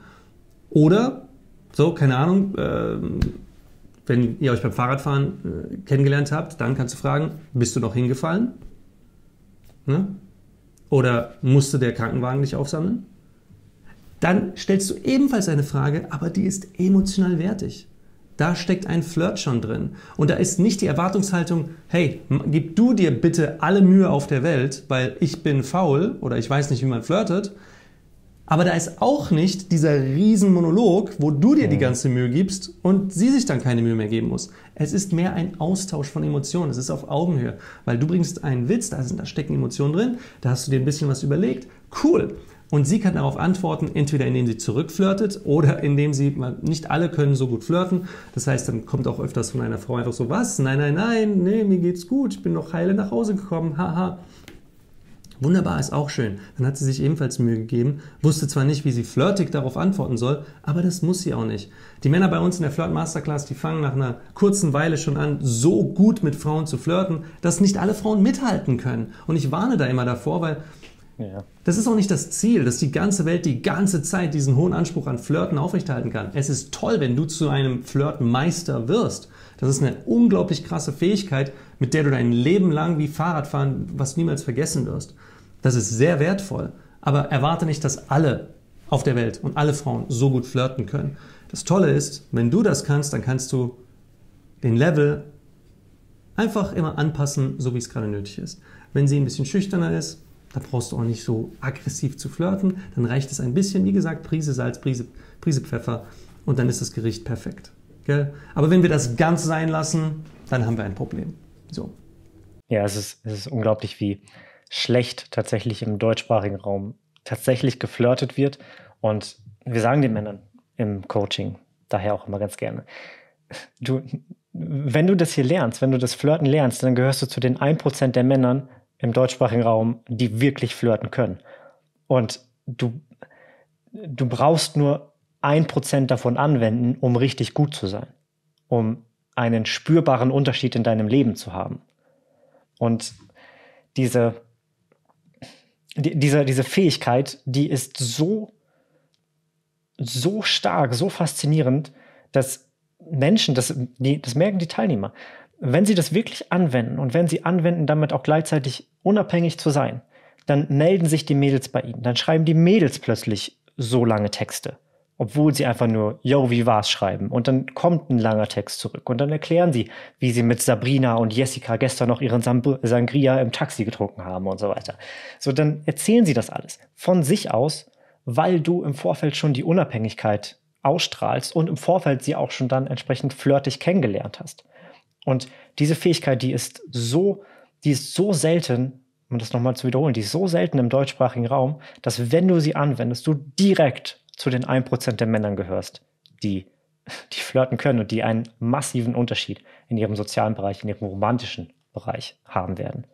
Oder, so, keine Ahnung, äh, wenn ihr euch beim Fahrradfahren äh, kennengelernt habt, dann kannst du fragen, bist du noch hingefallen? Ne? Oder musste der Krankenwagen dich aufsammeln? Dann stellst du ebenfalls eine Frage, aber die ist emotional wertig. Da steckt ein Flirt schon drin. Und da ist nicht die Erwartungshaltung, hey, gib du dir bitte alle Mühe auf der Welt, weil ich bin faul oder ich weiß nicht, wie man flirtet. Aber da ist auch nicht dieser Riesenmonolog, wo du dir die ganze Mühe gibst und sie sich dann keine Mühe mehr geben muss. Es ist mehr ein Austausch von Emotionen. Es ist auf Augenhöhe. Weil du bringst einen Witz, da, sind, da stecken Emotionen drin, da hast du dir ein bisschen was überlegt. Cool. Und sie kann darauf antworten, entweder indem sie zurückflirtet oder indem sie, nicht alle können so gut flirten. Das heißt, dann kommt auch öfters von einer Frau einfach so, was? Nein, nein, nein, nee, mir geht's gut, ich bin noch heile nach Hause gekommen, haha. Wunderbar, ist auch schön. Dann hat sie sich ebenfalls Mühe gegeben, wusste zwar nicht, wie sie flirtig darauf antworten soll, aber das muss sie auch nicht. Die Männer bei uns in der Flirt Masterclass, die fangen nach einer kurzen Weile schon an, so gut mit Frauen zu flirten, dass nicht alle Frauen mithalten können. Und ich warne da immer davor, weil ja. Das ist auch nicht das Ziel, dass die ganze Welt die ganze Zeit diesen hohen Anspruch an Flirten aufrechterhalten kann. Es ist toll, wenn du zu einem Flirtmeister wirst. Das ist eine unglaublich krasse Fähigkeit, mit der du dein Leben lang wie Fahrradfahren was niemals vergessen wirst. Das ist sehr wertvoll. Aber erwarte nicht, dass alle auf der Welt und alle Frauen so gut flirten können. Das Tolle ist, wenn du das kannst, dann kannst du den Level einfach immer anpassen, so wie es gerade nötig ist. Wenn sie ein bisschen schüchterner ist, da brauchst du auch nicht so aggressiv zu flirten. Dann reicht es ein bisschen, wie gesagt, Prise Salz, Prise, Prise Pfeffer und dann ist das Gericht perfekt. Gell? Aber wenn wir das ganz sein lassen, dann haben wir ein Problem. So. Ja, es ist, es ist unglaublich, wie schlecht tatsächlich im deutschsprachigen Raum tatsächlich geflirtet wird. Und wir sagen den Männern im Coaching daher auch immer ganz gerne, du, wenn du das hier lernst, wenn du das Flirten lernst, dann gehörst du zu den 1% der Männern, im deutschsprachigen Raum, die wirklich flirten können. Und du, du brauchst nur ein Prozent davon anwenden, um richtig gut zu sein, um einen spürbaren Unterschied in deinem Leben zu haben. Und diese, die, diese, diese Fähigkeit, die ist so, so stark, so faszinierend, dass Menschen, das, die, das merken die Teilnehmer, wenn Sie das wirklich anwenden und wenn Sie anwenden, damit auch gleichzeitig unabhängig zu sein, dann melden sich die Mädels bei Ihnen. Dann schreiben die Mädels plötzlich so lange Texte, obwohl sie einfach nur Yo, wie war's schreiben. Und dann kommt ein langer Text zurück und dann erklären sie, wie sie mit Sabrina und Jessica gestern noch ihren Sangria im Taxi getrunken haben und so weiter. So, dann erzählen sie das alles von sich aus, weil du im Vorfeld schon die Unabhängigkeit ausstrahlst und im Vorfeld sie auch schon dann entsprechend flirtig kennengelernt hast. Und diese Fähigkeit, die ist so, die ist so selten, um das nochmal zu wiederholen, die ist so selten im deutschsprachigen Raum, dass wenn du sie anwendest, du direkt zu den 1% der Männern gehörst, die, die flirten können und die einen massiven Unterschied in ihrem sozialen Bereich, in ihrem romantischen Bereich haben werden.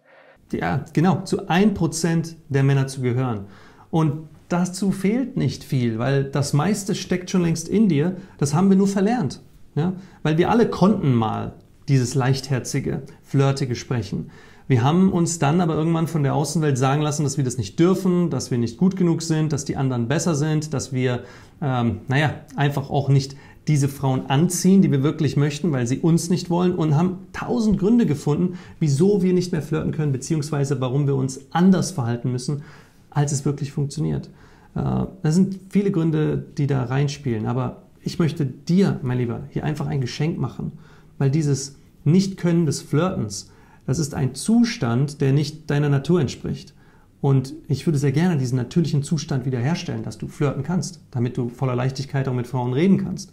Ja, genau, zu 1% der Männer zu gehören. Und dazu fehlt nicht viel, weil das meiste steckt schon längst in dir. Das haben wir nur verlernt. Ja? Weil wir alle konnten mal dieses leichtherzige, flirtige Sprechen. Wir haben uns dann aber irgendwann von der Außenwelt sagen lassen, dass wir das nicht dürfen, dass wir nicht gut genug sind, dass die anderen besser sind, dass wir, ähm, naja, einfach auch nicht diese Frauen anziehen, die wir wirklich möchten, weil sie uns nicht wollen und haben tausend Gründe gefunden, wieso wir nicht mehr flirten können, beziehungsweise warum wir uns anders verhalten müssen, als es wirklich funktioniert. Äh, das sind viele Gründe, die da reinspielen, aber ich möchte dir, mein Lieber, hier einfach ein Geschenk machen weil dieses Nicht-Können des Flirtens, das ist ein Zustand, der nicht deiner Natur entspricht. Und ich würde sehr gerne diesen natürlichen Zustand wiederherstellen, dass du flirten kannst, damit du voller Leichtigkeit auch mit Frauen reden kannst.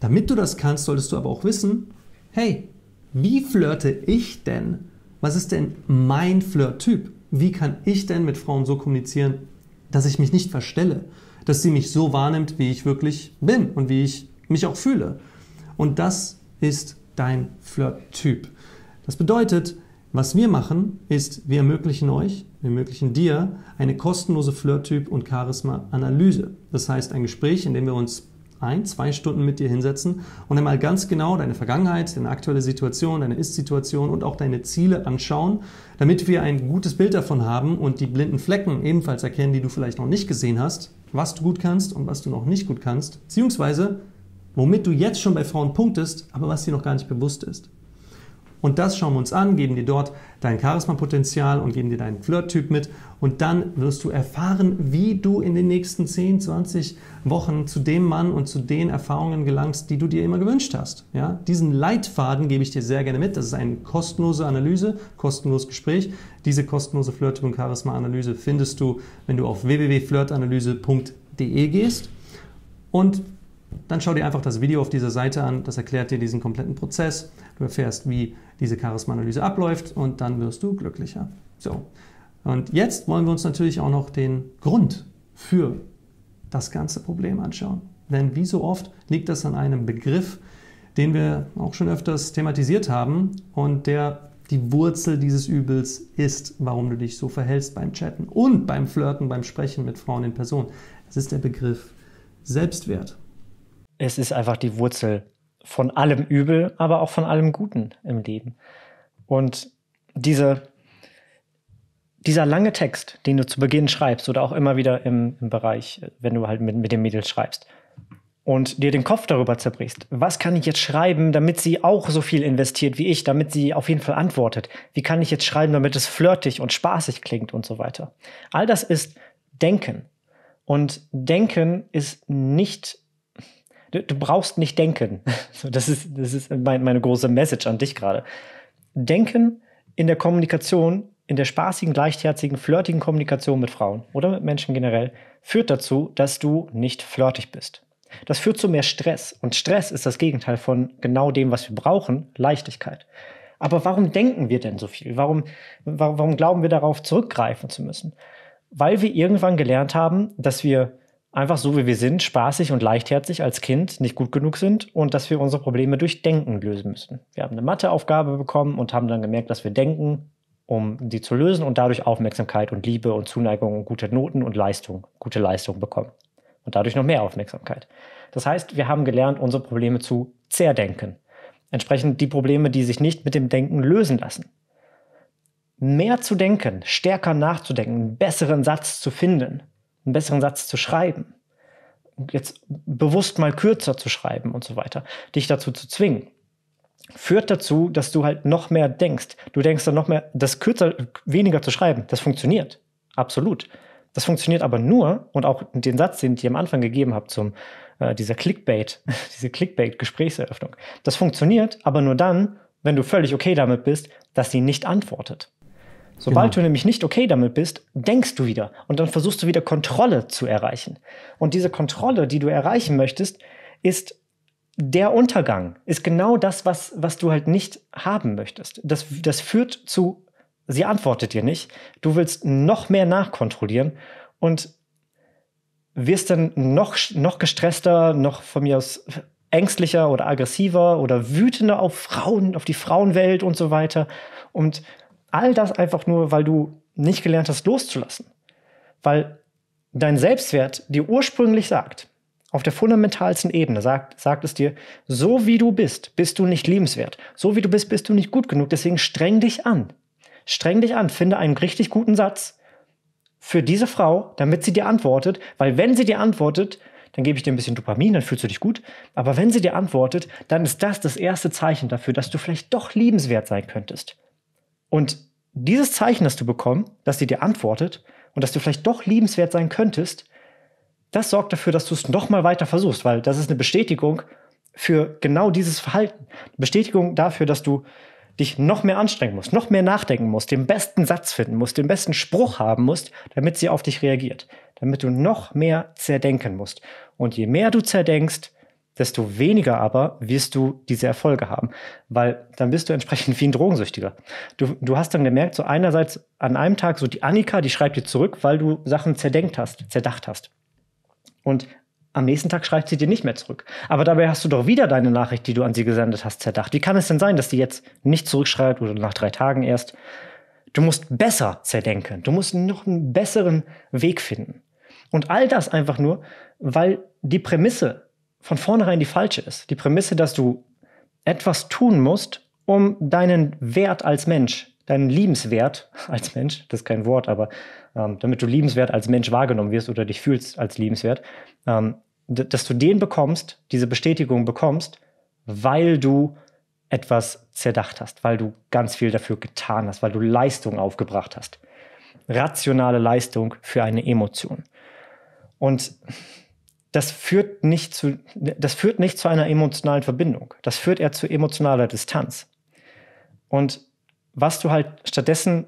Damit du das kannst, solltest du aber auch wissen, hey, wie flirte ich denn? Was ist denn mein Flirt-Typ? Wie kann ich denn mit Frauen so kommunizieren, dass ich mich nicht verstelle, dass sie mich so wahrnimmt, wie ich wirklich bin und wie ich mich auch fühle? Und das ist dein Flirt-Typ. Das bedeutet, was wir machen, ist, wir ermöglichen euch, wir ermöglichen dir eine kostenlose Flirt-Typ- und Charisma-Analyse. Das heißt, ein Gespräch, in dem wir uns ein, zwei Stunden mit dir hinsetzen und einmal ganz genau deine Vergangenheit, deine aktuelle Situation, deine Ist-Situation und auch deine Ziele anschauen, damit wir ein gutes Bild davon haben und die blinden Flecken ebenfalls erkennen, die du vielleicht noch nicht gesehen hast, was du gut kannst und was du noch nicht gut kannst, beziehungsweise womit du jetzt schon bei Frauen punktest, aber was dir noch gar nicht bewusst ist. Und das schauen wir uns an, geben dir dort dein Charisma-Potenzial und geben dir deinen Flirt-Typ mit. Und dann wirst du erfahren, wie du in den nächsten 10, 20 Wochen zu dem Mann und zu den Erfahrungen gelangst, die du dir immer gewünscht hast. Ja? Diesen Leitfaden gebe ich dir sehr gerne mit. Das ist eine kostenlose Analyse, kostenloses Gespräch. Diese kostenlose Flirt-Typ und Charisma-Analyse findest du, wenn du auf www.flirtanalyse.de gehst. Und dann schau dir einfach das Video auf dieser Seite an. Das erklärt dir diesen kompletten Prozess. Du erfährst, wie diese Charisma-Analyse abläuft und dann wirst du glücklicher. So. Und jetzt wollen wir uns natürlich auch noch den Grund für das ganze Problem anschauen. Denn wie so oft liegt das an einem Begriff, den wir auch schon öfters thematisiert haben und der die Wurzel dieses Übels ist, warum du dich so verhältst beim Chatten und beim Flirten, beim Sprechen mit Frauen in Person. Es ist der Begriff Selbstwert. Es ist einfach die Wurzel von allem Übel, aber auch von allem Guten im Leben. Und diese, dieser lange Text, den du zu Beginn schreibst oder auch immer wieder im, im Bereich, wenn du halt mit, mit dem Mädel schreibst und dir den Kopf darüber zerbrichst, was kann ich jetzt schreiben, damit sie auch so viel investiert wie ich, damit sie auf jeden Fall antwortet? Wie kann ich jetzt schreiben, damit es flirtig und spaßig klingt und so weiter? All das ist Denken. Und Denken ist nicht du, du brauchst nicht denken. <laughs> das ist, das ist mein, meine große Message an dich gerade. Denken in der Kommunikation, in der spaßigen, leichtherzigen, flirtigen Kommunikation mit Frauen oder mit Menschen generell, führt dazu, dass du nicht flirtig bist. Das führt zu mehr Stress. Und Stress ist das Gegenteil von genau dem, was wir brauchen, Leichtigkeit. Aber warum denken wir denn so viel? Warum, warum glauben wir darauf zurückgreifen zu müssen? Weil wir irgendwann gelernt haben, dass wir einfach so wie wir sind, spaßig und leichtherzig als Kind nicht gut genug sind und dass wir unsere Probleme durch Denken lösen müssen. Wir haben eine Matheaufgabe bekommen und haben dann gemerkt, dass wir denken, um die zu lösen und dadurch Aufmerksamkeit und Liebe und Zuneigung und gute Noten und Leistung, gute Leistung bekommen. Und dadurch noch mehr Aufmerksamkeit. Das heißt, wir haben gelernt, unsere Probleme zu zerdenken. Entsprechend die Probleme, die sich nicht mit dem Denken lösen lassen. Mehr zu denken, stärker nachzudenken, einen besseren Satz zu finden, einen besseren Satz zu schreiben. Jetzt bewusst mal kürzer zu schreiben und so weiter. Dich dazu zu zwingen. Führt dazu, dass du halt noch mehr denkst. Du denkst dann noch mehr, das kürzer, weniger zu schreiben. Das funktioniert. Absolut. Das funktioniert aber nur, und auch den Satz, den ich am Anfang gegeben habe, zum äh, dieser Clickbait, <laughs> diese Clickbait-Gesprächseröffnung. Das funktioniert aber nur dann, wenn du völlig okay damit bist, dass sie nicht antwortet. Sobald genau. du nämlich nicht okay damit bist, denkst du wieder und dann versuchst du wieder Kontrolle zu erreichen. Und diese Kontrolle, die du erreichen möchtest, ist der Untergang, ist genau das, was, was du halt nicht haben möchtest. Das, das führt zu, sie antwortet dir nicht, du willst noch mehr nachkontrollieren und wirst dann noch, noch gestresster, noch von mir aus ängstlicher oder aggressiver oder wütender auf Frauen, auf die Frauenwelt und so weiter. Und All das einfach nur, weil du nicht gelernt hast, loszulassen. Weil dein Selbstwert dir ursprünglich sagt, auf der fundamentalsten Ebene sagt, sagt es dir, so wie du bist, bist du nicht liebenswert. So wie du bist, bist du nicht gut genug. Deswegen streng dich an. Streng dich an, finde einen richtig guten Satz für diese Frau, damit sie dir antwortet. Weil wenn sie dir antwortet, dann gebe ich dir ein bisschen Dopamin, dann fühlst du dich gut. Aber wenn sie dir antwortet, dann ist das das erste Zeichen dafür, dass du vielleicht doch liebenswert sein könntest. Und dieses Zeichen hast du bekommen, dass sie dir antwortet und dass du vielleicht doch liebenswert sein könntest, das sorgt dafür, dass du es nochmal weiter versuchst, weil das ist eine Bestätigung für genau dieses Verhalten. Bestätigung dafür, dass du dich noch mehr anstrengen musst, noch mehr nachdenken musst, den besten Satz finden musst, den besten Spruch haben musst, damit sie auf dich reagiert. Damit du noch mehr zerdenken musst. Und je mehr du zerdenkst, desto weniger aber wirst du diese Erfolge haben, weil dann bist du entsprechend wie ein Drogensüchtiger. Du, du hast dann gemerkt, so einerseits an einem Tag so die Annika, die schreibt dir zurück, weil du Sachen zerdenkt hast, zerdacht hast. Und am nächsten Tag schreibt sie dir nicht mehr zurück. Aber dabei hast du doch wieder deine Nachricht, die du an sie gesendet hast, zerdacht. Wie kann es denn sein, dass die jetzt nicht zurückschreibt oder nach drei Tagen erst? Du musst besser zerdenken. Du musst noch einen besseren Weg finden. Und all das einfach nur, weil die Prämisse von vornherein die falsche ist. Die Prämisse, dass du etwas tun musst, um deinen Wert als Mensch, deinen Liebenswert <laughs> als Mensch, das ist kein Wort, aber ähm, damit du liebenswert als Mensch wahrgenommen wirst oder dich fühlst als liebenswert, ähm, dass du den bekommst, diese Bestätigung bekommst, weil du etwas zerdacht hast, weil du ganz viel dafür getan hast, weil du Leistung aufgebracht hast. Rationale Leistung für eine Emotion. Und das führt nicht zu, das führt nicht zu einer emotionalen Verbindung. Das führt eher zu emotionaler Distanz. Und was du halt stattdessen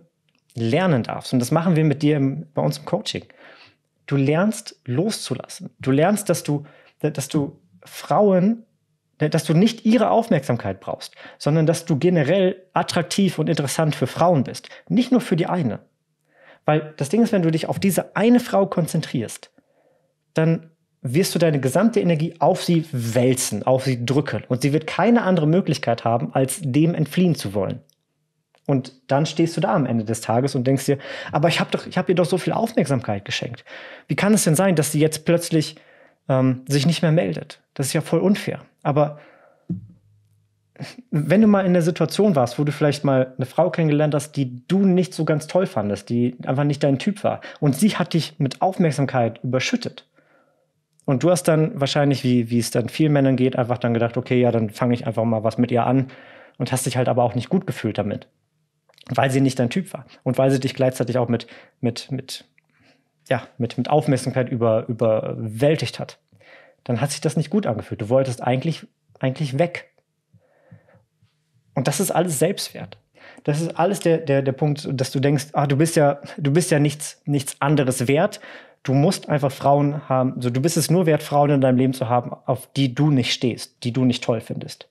lernen darfst, und das machen wir mit dir im, bei uns im Coaching, du lernst loszulassen. Du lernst, dass du, dass du Frauen, dass du nicht ihre Aufmerksamkeit brauchst, sondern dass du generell attraktiv und interessant für Frauen bist. Nicht nur für die eine. Weil das Ding ist, wenn du dich auf diese eine Frau konzentrierst, dann wirst du deine gesamte Energie auf sie wälzen, auf sie drücken. Und sie wird keine andere Möglichkeit haben, als dem entfliehen zu wollen. Und dann stehst du da am Ende des Tages und denkst dir, aber ich habe doch, ich habe ihr doch so viel Aufmerksamkeit geschenkt. Wie kann es denn sein, dass sie jetzt plötzlich ähm, sich nicht mehr meldet? Das ist ja voll unfair. Aber wenn du mal in der Situation warst, wo du vielleicht mal eine Frau kennengelernt hast, die du nicht so ganz toll fandest, die einfach nicht dein Typ war, und sie hat dich mit Aufmerksamkeit überschüttet, und du hast dann wahrscheinlich, wie, wie es dann vielen Männern geht, einfach dann gedacht, okay, ja, dann fange ich einfach mal was mit ihr an und hast dich halt aber auch nicht gut gefühlt damit. Weil sie nicht dein Typ war. Und weil sie dich gleichzeitig auch mit, mit, mit, ja, mit, mit Aufmerksamkeit über, überwältigt hat. Dann hat sich das nicht gut angefühlt. Du wolltest eigentlich, eigentlich weg. Und das ist alles Selbstwert. Das ist alles der, der, der Punkt, dass du denkst, ah, du bist ja, du bist ja nichts, nichts anderes wert du musst einfach Frauen haben, also du bist es nur wert, Frauen in deinem Leben zu haben, auf die du nicht stehst, die du nicht toll findest.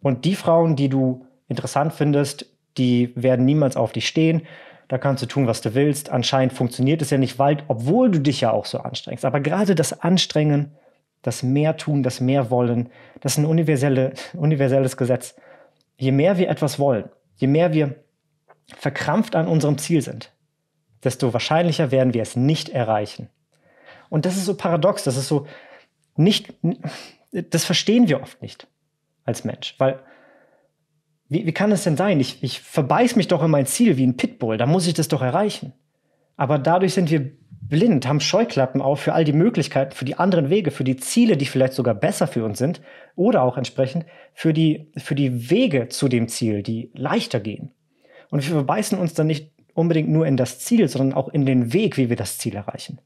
Und die Frauen, die du interessant findest, die werden niemals auf dich stehen. Da kannst du tun, was du willst. Anscheinend funktioniert es ja nicht, weil, obwohl du dich ja auch so anstrengst. Aber gerade das Anstrengen, das Mehr tun, das Mehr wollen, das ist ein universelle, universelles Gesetz. Je mehr wir etwas wollen, je mehr wir verkrampft an unserem Ziel sind, desto wahrscheinlicher werden wir es nicht erreichen. Und das ist so paradox, das ist so nicht, das verstehen wir oft nicht als Mensch, weil wie, wie kann es denn sein? Ich, ich verbeiß mich doch in mein Ziel wie ein Pitbull, da muss ich das doch erreichen. Aber dadurch sind wir blind, haben Scheuklappen auf für all die Möglichkeiten, für die anderen Wege, für die Ziele, die vielleicht sogar besser für uns sind oder auch entsprechend für die, für die Wege zu dem Ziel, die leichter gehen. Und wir verbeißen uns dann nicht unbedingt nur in das Ziel, sondern auch in den Weg, wie wir das Ziel erreichen.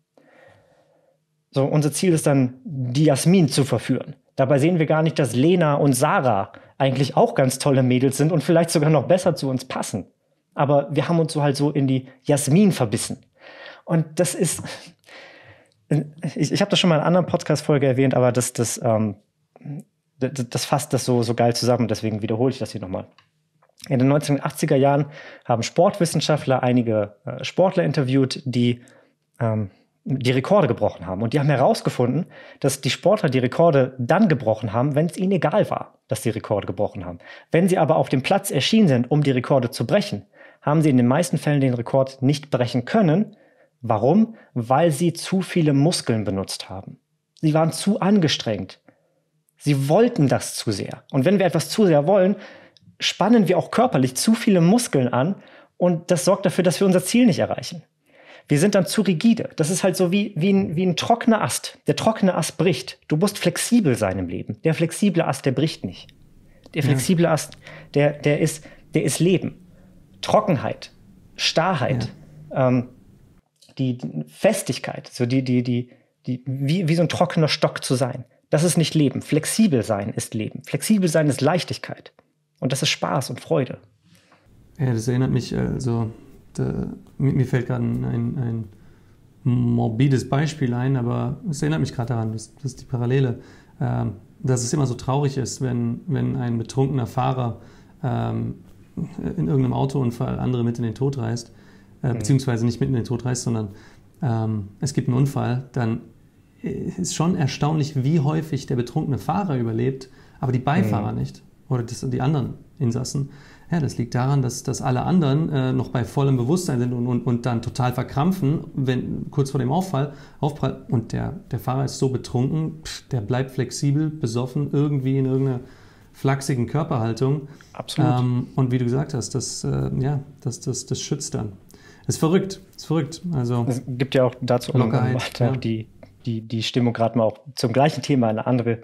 So, unser Ziel ist dann, die Jasmin zu verführen. Dabei sehen wir gar nicht, dass Lena und Sarah eigentlich auch ganz tolle Mädels sind und vielleicht sogar noch besser zu uns passen. Aber wir haben uns so halt so in die Jasmin verbissen. Und das ist, ich, ich habe das schon mal in einer anderen Podcast-Folge erwähnt, aber das, das, ähm, das, das fasst das so, so geil zusammen, deswegen wiederhole ich das hier nochmal. In den 1980er Jahren haben Sportwissenschaftler einige äh, Sportler interviewt, die ähm, die Rekorde gebrochen haben. Und die haben herausgefunden, dass die Sportler die Rekorde dann gebrochen haben, wenn es ihnen egal war, dass sie Rekorde gebrochen haben. Wenn sie aber auf dem Platz erschienen sind, um die Rekorde zu brechen, haben sie in den meisten Fällen den Rekord nicht brechen können. Warum? Weil sie zu viele Muskeln benutzt haben. Sie waren zu angestrengt. Sie wollten das zu sehr. Und wenn wir etwas zu sehr wollen, spannen wir auch körperlich zu viele Muskeln an und das sorgt dafür, dass wir unser Ziel nicht erreichen. Wir sind dann zu rigide. Das ist halt so wie, wie, ein, wie ein trockener Ast. Der trockene Ast bricht. Du musst flexibel sein im Leben. Der flexible Ast, der bricht nicht. Der flexible ja. Ast, der, der, ist, der ist Leben. Trockenheit, Starrheit, ja. ähm, die Festigkeit, so die, die, die, die, wie, wie so ein trockener Stock zu sein. Das ist nicht Leben. Flexibel sein ist Leben. Flexibel sein ist Leichtigkeit. Und das ist Spaß und Freude. Ja, das erinnert mich, also da, mir fällt gerade ein, ein, morbides Beispiel ein, aber es erinnert mich gerade daran, das, das ist die Parallele. Ähm, dass es immer so traurig ist, wenn, wenn ein betrunkener Fahrer ähm, in irgendeinem Autounfall andere mit in den Tod reißt, äh, mhm. beziehungsweise nicht mit in den Tod reißt, sondern ähm, es gibt einen Unfall, dann ist schon erstaunlich, wie häufig der betrunkene Fahrer überlebt, aber die Beifahrer mhm. nicht oder das, die anderen Insassen. Ja, das liegt daran, dass, dass alle anderen äh, noch bei vollem Bewusstsein sind und, und, und dann total verkrampfen, wenn kurz vor dem Auffall, Aufprall und der, der Fahrer ist so betrunken, pff, der bleibt flexibel, besoffen, irgendwie in irgendeiner flachsigen Körperhaltung. Absolut. Ähm, und wie du gesagt hast, das, äh, ja, das, das, das schützt dann. Ist verrückt, ist verrückt. Also es gibt ja auch dazu Lockerheit, um, ja. auch die, die, die Stimmung gerade mal auch zum gleichen Thema eine andere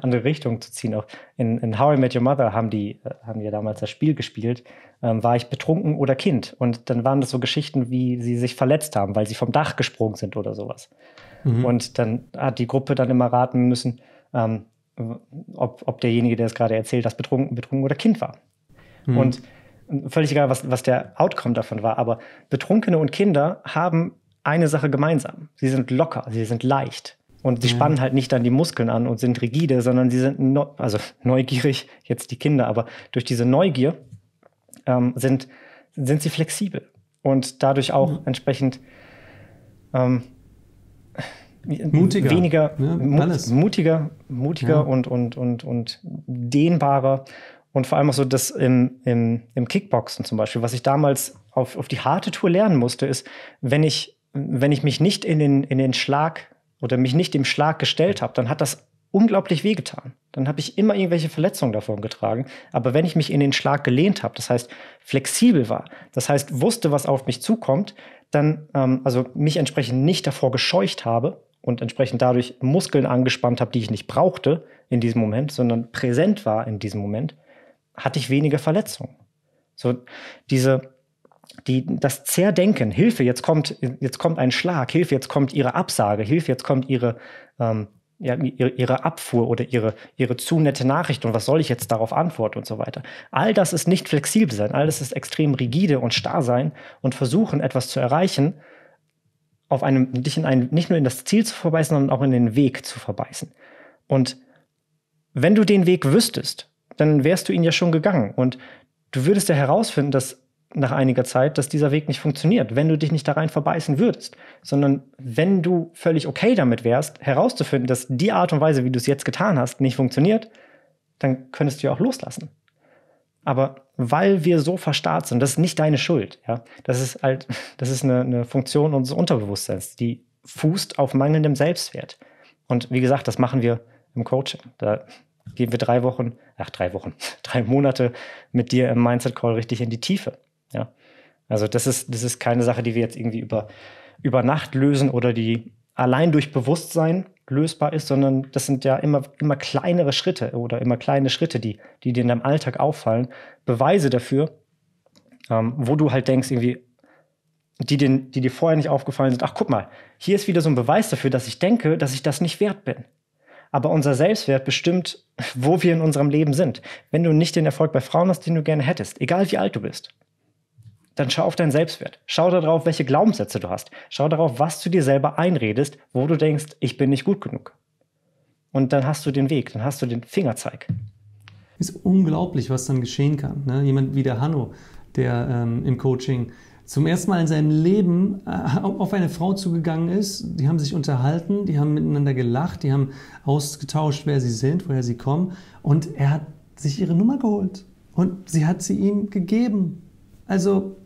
andere Richtung zu ziehen. Auch in, in How I Met Your Mother haben die, äh, haben ja damals das Spiel gespielt, ähm, war ich betrunken oder Kind. Und dann waren das so Geschichten, wie sie sich verletzt haben, weil sie vom Dach gesprungen sind oder sowas. Mhm. Und dann hat die Gruppe dann immer raten müssen, ähm, ob, ob derjenige, der es gerade erzählt, das betrunken, betrunken oder Kind war. Mhm. Und völlig egal, was, was der Outcome davon war, aber Betrunkene und Kinder haben eine Sache gemeinsam. Sie sind locker, sie sind leicht. Und sie ja. spannen halt nicht dann die Muskeln an und sind rigide, sondern sie sind no also <laughs> neugierig, jetzt die Kinder, aber durch diese Neugier ähm, sind, sind sie flexibel und dadurch auch mhm. entsprechend ähm, mutiger, weniger ja, mut, mutiger, mutiger ja. und, und, und, und dehnbarer. Und vor allem auch so das im, im, im Kickboxen zum Beispiel, was ich damals auf, auf die harte Tour lernen musste, ist, wenn ich, wenn ich mich nicht in den, in den Schlag oder mich nicht dem Schlag gestellt habe, dann hat das unglaublich wehgetan. Dann habe ich immer irgendwelche Verletzungen davon getragen. Aber wenn ich mich in den Schlag gelehnt habe, das heißt flexibel war, das heißt wusste, was auf mich zukommt, dann ähm, also mich entsprechend nicht davor gescheucht habe und entsprechend dadurch Muskeln angespannt habe, die ich nicht brauchte in diesem Moment, sondern präsent war in diesem Moment, hatte ich weniger Verletzungen. So diese die, das Zerdenken, Hilfe, jetzt kommt, jetzt kommt ein Schlag, Hilfe, jetzt kommt ihre Absage, Hilfe, jetzt kommt ihre, ähm, ja, ihre, ihre Abfuhr oder ihre, ihre zu nette Nachricht und was soll ich jetzt darauf antworten und so weiter. All das ist nicht flexibel sein, all das ist extrem rigide und starr sein und versuchen, etwas zu erreichen, auf einem, dich in ein, nicht nur in das Ziel zu verbeißen, sondern auch in den Weg zu verbeißen. Und wenn du den Weg wüsstest, dann wärst du ihn ja schon gegangen und du würdest ja herausfinden, dass nach einiger Zeit, dass dieser Weg nicht funktioniert, wenn du dich nicht da rein verbeißen würdest, sondern wenn du völlig okay damit wärst, herauszufinden, dass die Art und Weise, wie du es jetzt getan hast, nicht funktioniert, dann könntest du ja auch loslassen. Aber weil wir so verstarrt sind, das ist nicht deine Schuld, ja. Das ist halt, <laughs> das ist eine, eine Funktion unseres Unterbewusstseins, die fußt auf mangelndem Selbstwert. Und wie gesagt, das machen wir im Coaching. Da gehen wir drei Wochen, ach, drei Wochen, <laughs> drei Monate mit dir im Mindset Call richtig in die Tiefe. Ja. Also das ist, das ist keine Sache, die wir jetzt irgendwie über, über Nacht lösen oder die allein durch Bewusstsein lösbar ist, sondern das sind ja immer, immer kleinere Schritte oder immer kleine Schritte, die, die dir in deinem Alltag auffallen. Beweise dafür, ähm, wo du halt denkst, irgendwie, die, den, die dir vorher nicht aufgefallen sind, ach guck mal, hier ist wieder so ein Beweis dafür, dass ich denke, dass ich das nicht wert bin. Aber unser Selbstwert bestimmt, wo wir in unserem Leben sind. Wenn du nicht den Erfolg bei Frauen hast, den du gerne hättest, egal wie alt du bist, dann schau auf deinen Selbstwert. Schau darauf, welche Glaubenssätze du hast. Schau darauf, was du dir selber einredest, wo du denkst, ich bin nicht gut genug. Und dann hast du den Weg, dann hast du den Fingerzeig. Ist unglaublich, was dann geschehen kann. Ne? Jemand wie der Hanno, der ähm, im Coaching zum ersten Mal in seinem Leben äh, auf eine Frau zugegangen ist. Die haben sich unterhalten, die haben miteinander gelacht, die haben ausgetauscht, wer sie sind, woher sie kommen. Und er hat sich ihre Nummer geholt. Und sie hat sie ihm gegeben. Also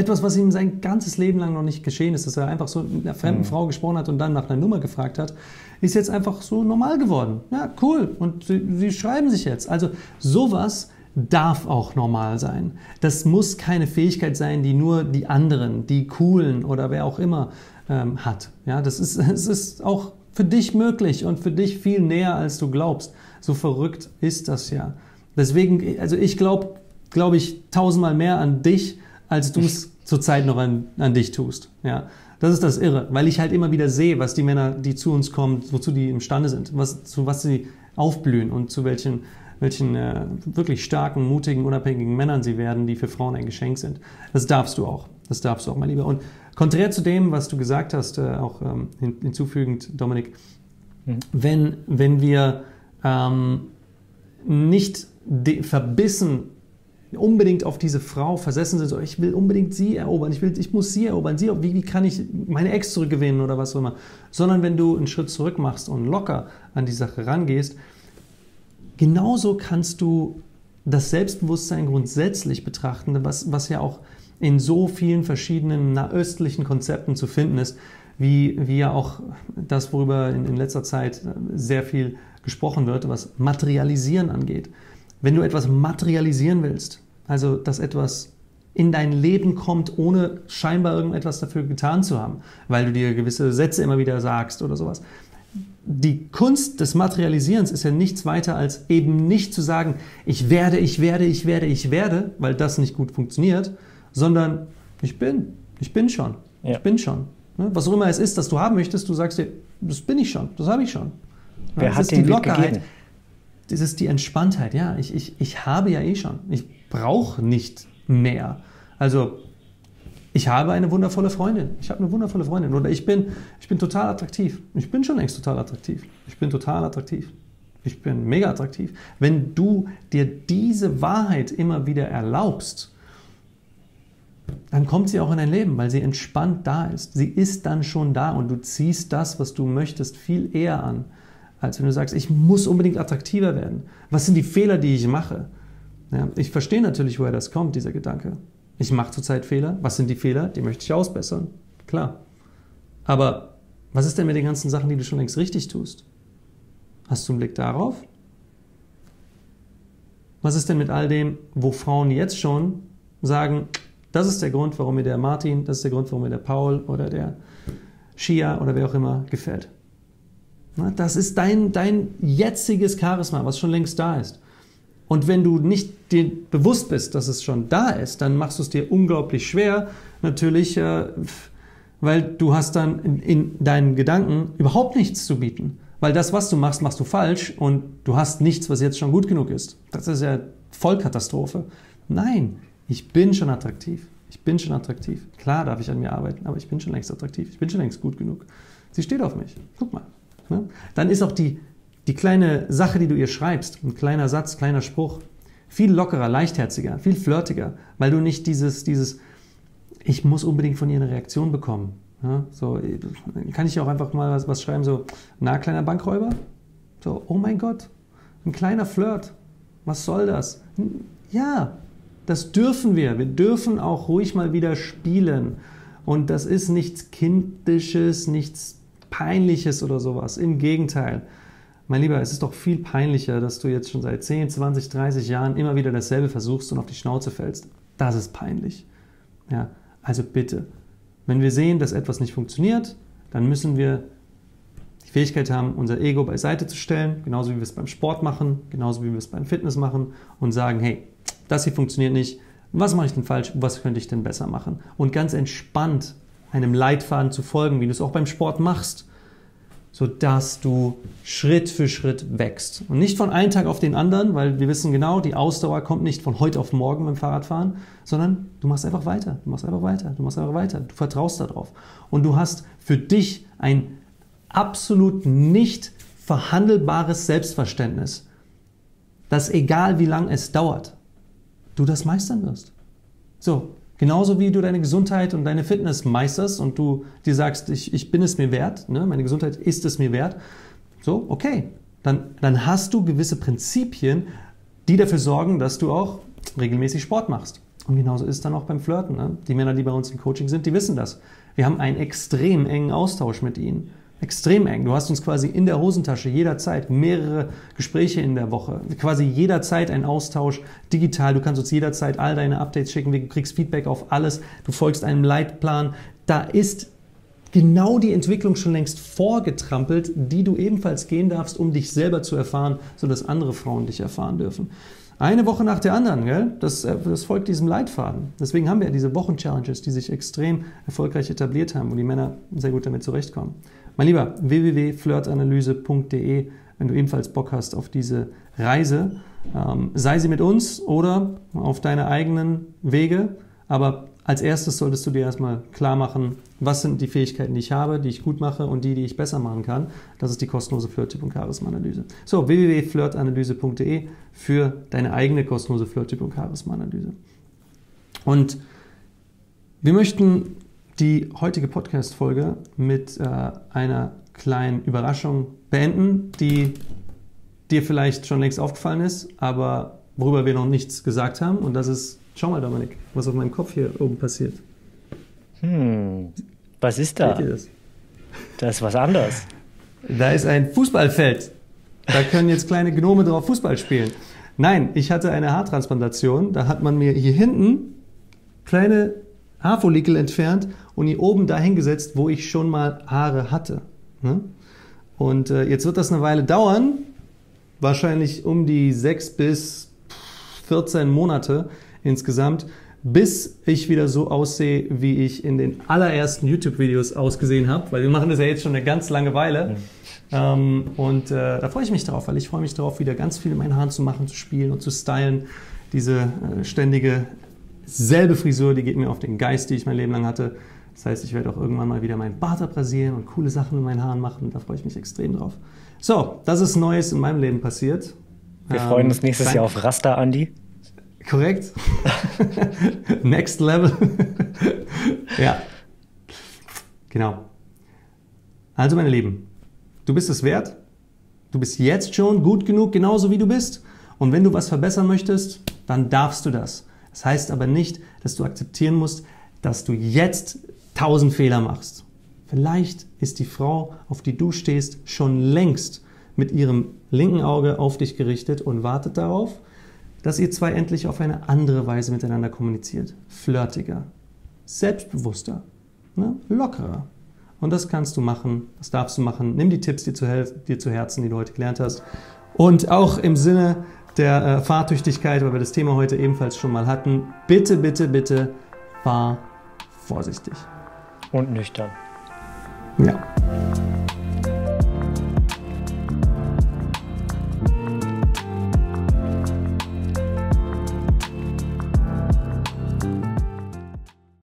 etwas, was ihm sein ganzes Leben lang noch nicht geschehen ist, dass er einfach so mit einer fremden mhm. Frau gesprochen hat und dann nach einer Nummer gefragt hat, ist jetzt einfach so normal geworden. Ja, cool. Und sie, sie schreiben sich jetzt. Also sowas darf auch normal sein. Das muss keine Fähigkeit sein, die nur die anderen, die coolen oder wer auch immer ähm, hat. Ja, das ist, <laughs> es ist auch für dich möglich und für dich viel näher, als du glaubst. So verrückt ist das ja. Deswegen, also ich glaube, glaube ich, tausendmal mehr an dich, als du es <laughs> zurzeit noch an, an dich tust. Ja, das ist das Irre, weil ich halt immer wieder sehe, was die Männer, die zu uns kommen, wozu die imstande sind, was, zu was sie aufblühen und zu welchen, welchen äh, wirklich starken, mutigen, unabhängigen Männern sie werden, die für Frauen ein Geschenk sind. Das darfst du auch. Das darfst du auch, mein Lieber. Und konträr zu dem, was du gesagt hast, äh, auch ähm, hin, hinzufügend, Dominik, mhm. wenn, wenn wir ähm, nicht verbissen unbedingt auf diese Frau versessen sind, so ich will unbedingt sie erobern, ich, will, ich muss sie erobern, sie, wie, wie kann ich meine Ex zurückgewinnen oder was auch immer. Sondern wenn du einen Schritt zurück machst und locker an die Sache rangehst, genauso kannst du das Selbstbewusstsein grundsätzlich betrachten, was, was ja auch in so vielen verschiedenen nahöstlichen Konzepten zu finden ist, wie, wie ja auch das, worüber in, in letzter Zeit sehr viel gesprochen wird, was Materialisieren angeht. Wenn du etwas materialisieren willst, also dass etwas in dein Leben kommt, ohne scheinbar irgendetwas dafür getan zu haben, weil du dir gewisse Sätze immer wieder sagst oder sowas. Die Kunst des Materialisierens ist ja nichts weiter als eben nicht zu sagen, ich werde, ich werde, ich werde, ich werde, weil das nicht gut funktioniert, sondern ich bin, ich bin schon, ja. ich bin schon. Ne? Was auch immer es ist, das du haben möchtest, du sagst dir, das bin ich schon, das habe ich schon. Wer das hat ist die Lockerheit. Gegeben? Das ist die Entspanntheit. Ja, ich, ich, ich habe ja eh schon. Ich brauche nicht mehr. Also, ich habe eine wundervolle Freundin. Ich habe eine wundervolle Freundin. Oder ich bin, ich bin total attraktiv. Ich bin schon längst total attraktiv. Ich bin total attraktiv. Ich bin mega attraktiv. Wenn du dir diese Wahrheit immer wieder erlaubst, dann kommt sie auch in dein Leben, weil sie entspannt da ist. Sie ist dann schon da und du ziehst das, was du möchtest, viel eher an als wenn du sagst, ich muss unbedingt attraktiver werden. Was sind die Fehler, die ich mache? Ja, ich verstehe natürlich, woher das kommt, dieser Gedanke. Ich mache zurzeit Fehler. Was sind die Fehler? Die möchte ich ausbessern. Klar. Aber was ist denn mit den ganzen Sachen, die du schon längst richtig tust? Hast du einen Blick darauf? Was ist denn mit all dem, wo Frauen jetzt schon sagen, das ist der Grund, warum mir der Martin, das ist der Grund, warum mir der Paul oder der Shia oder wer auch immer gefällt? Das ist dein, dein jetziges Charisma, was schon längst da ist. Und wenn du nicht dir bewusst bist, dass es schon da ist, dann machst du es dir unglaublich schwer, natürlich, äh, weil du hast dann in, in deinen Gedanken überhaupt nichts zu bieten. Weil das, was du machst, machst du falsch und du hast nichts, was jetzt schon gut genug ist. Das ist ja Vollkatastrophe. Nein, ich bin schon attraktiv. Ich bin schon attraktiv. Klar darf ich an mir arbeiten, aber ich bin schon längst attraktiv. Ich bin schon längst gut genug. Sie steht auf mich. Guck mal. Ne? Dann ist auch die, die kleine Sache, die du ihr schreibst, ein kleiner Satz, kleiner Spruch, viel lockerer, leichtherziger, viel flirtiger, weil du nicht dieses, dieses, ich muss unbedingt von ihr eine Reaktion bekommen. Ja, so, kann ich auch einfach mal was, was schreiben, so, na, kleiner Bankräuber? So, oh mein Gott, ein kleiner Flirt. Was soll das? Ja, das dürfen wir. Wir dürfen auch ruhig mal wieder spielen. Und das ist nichts Kindisches, nichts Peinliches oder sowas. Im Gegenteil. Mein Lieber, es ist doch viel peinlicher, dass du jetzt schon seit 10, 20, 30 Jahren immer wieder dasselbe versuchst und auf die Schnauze fällst. Das ist peinlich. Ja, also bitte, wenn wir sehen, dass etwas nicht funktioniert, dann müssen wir die Fähigkeit haben, unser Ego beiseite zu stellen, genauso wie wir es beim Sport machen, genauso wie wir es beim Fitness machen und sagen, hey, das hier funktioniert nicht, was mache ich denn falsch, was könnte ich denn besser machen? Und ganz entspannt einem Leitfaden zu folgen, wie du es auch beim Sport machst, sodass du Schritt für Schritt wächst. Und nicht von einem Tag auf den anderen, weil wir wissen genau, die Ausdauer kommt nicht von heute auf morgen beim Fahrradfahren, sondern du machst einfach weiter, du machst einfach weiter, du machst einfach weiter, du vertraust darauf. Und du hast für dich ein absolut nicht verhandelbares Selbstverständnis, dass egal wie lang es dauert, du das meistern wirst. So, Genauso wie du deine Gesundheit und deine Fitness meisterst und du dir sagst, ich, ich bin es mir wert, ne? meine Gesundheit ist es mir wert. So, okay. Dann, dann hast du gewisse Prinzipien, die dafür sorgen, dass du auch regelmäßig Sport machst. Und genauso ist es dann auch beim Flirten. Ne? Die Männer, die bei uns im Coaching sind, die wissen das. Wir haben einen extrem engen Austausch mit ihnen. Extrem eng. Du hast uns quasi in der Hosentasche jederzeit mehrere Gespräche in der Woche, quasi jederzeit ein Austausch digital. Du kannst uns jederzeit all deine Updates schicken, du kriegst Feedback auf alles, du folgst einem Leitplan. Da ist genau die Entwicklung schon längst vorgetrampelt, die du ebenfalls gehen darfst, um dich selber zu erfahren, sodass andere Frauen dich erfahren dürfen. Eine Woche nach der anderen, gell? Das, äh, das folgt diesem Leitfaden. Deswegen haben wir ja diese Wochen-Challenges, die sich extrem erfolgreich etabliert haben, wo die Männer sehr gut damit zurechtkommen. Mein Lieber, www.flirtanalyse.de, wenn du ebenfalls Bock hast auf diese Reise, ähm, sei sie mit uns oder auf deine eigenen Wege, aber als erstes solltest du dir erstmal klar machen, was sind die Fähigkeiten, die ich habe, die ich gut mache und die, die ich besser machen kann. Das ist die kostenlose Flirt-Typ- und Charisma-Analyse. So, www.flirtanalyse.de für deine eigene kostenlose Flirt-Typ- und Charisma-Analyse. Und wir möchten die heutige Podcast-Folge mit äh, einer kleinen Überraschung beenden, die dir vielleicht schon längst aufgefallen ist, aber worüber wir noch nichts gesagt haben. Und das ist, schau mal, Dominik, was auf meinem Kopf hier oben passiert. Hm, was ist da? Das? Da ist was anderes. Da ist ein Fußballfeld. Da können jetzt kleine Gnome drauf Fußball spielen. Nein, ich hatte eine Haartransplantation. Da hat man mir hier hinten kleine Haarfollikel entfernt und hier oben dahin gesetzt, wo ich schon mal Haare hatte. Ne? Und äh, jetzt wird das eine Weile dauern, wahrscheinlich um die sechs bis 14 Monate insgesamt, bis ich wieder so aussehe, wie ich in den allerersten YouTube-Videos ausgesehen habe, weil wir machen das ja jetzt schon eine ganz lange Weile. Mhm. Ähm, und äh, da freue ich mich drauf, weil ich freue mich darauf, wieder ganz viel in meinen Haaren zu machen, zu spielen und zu stylen. Diese äh, ständige selbe Frisur, die geht mir auf den Geist, die ich mein Leben lang hatte. Das heißt, ich werde auch irgendwann mal wieder meinen Bart abrasieren und coole Sachen in meinen Haaren machen. Da freue ich mich extrem drauf. So, das ist Neues in meinem Leben passiert. Wir ähm, freuen uns nächstes Jahr auf Rasta, Andy. Korrekt. <laughs> Next Level. <laughs> ja. Genau. Also, meine Lieben, du bist es wert. Du bist jetzt schon gut genug, genauso wie du bist. Und wenn du was verbessern möchtest, dann darfst du das. Das heißt aber nicht, dass du akzeptieren musst, dass du jetzt tausend Fehler machst. Vielleicht ist die Frau, auf die du stehst, schon längst mit ihrem linken Auge auf dich gerichtet und wartet darauf, dass ihr zwei endlich auf eine andere Weise miteinander kommuniziert. Flirtiger, selbstbewusster, ne? lockerer. Und das kannst du machen, das darfst du machen. Nimm die Tipps dir zu, dir zu Herzen, die du heute gelernt hast. Und auch im Sinne der äh, Fahrtüchtigkeit, weil wir das Thema heute ebenfalls schon mal hatten, bitte, bitte, bitte fahr vorsichtig. Und nüchtern. Ja.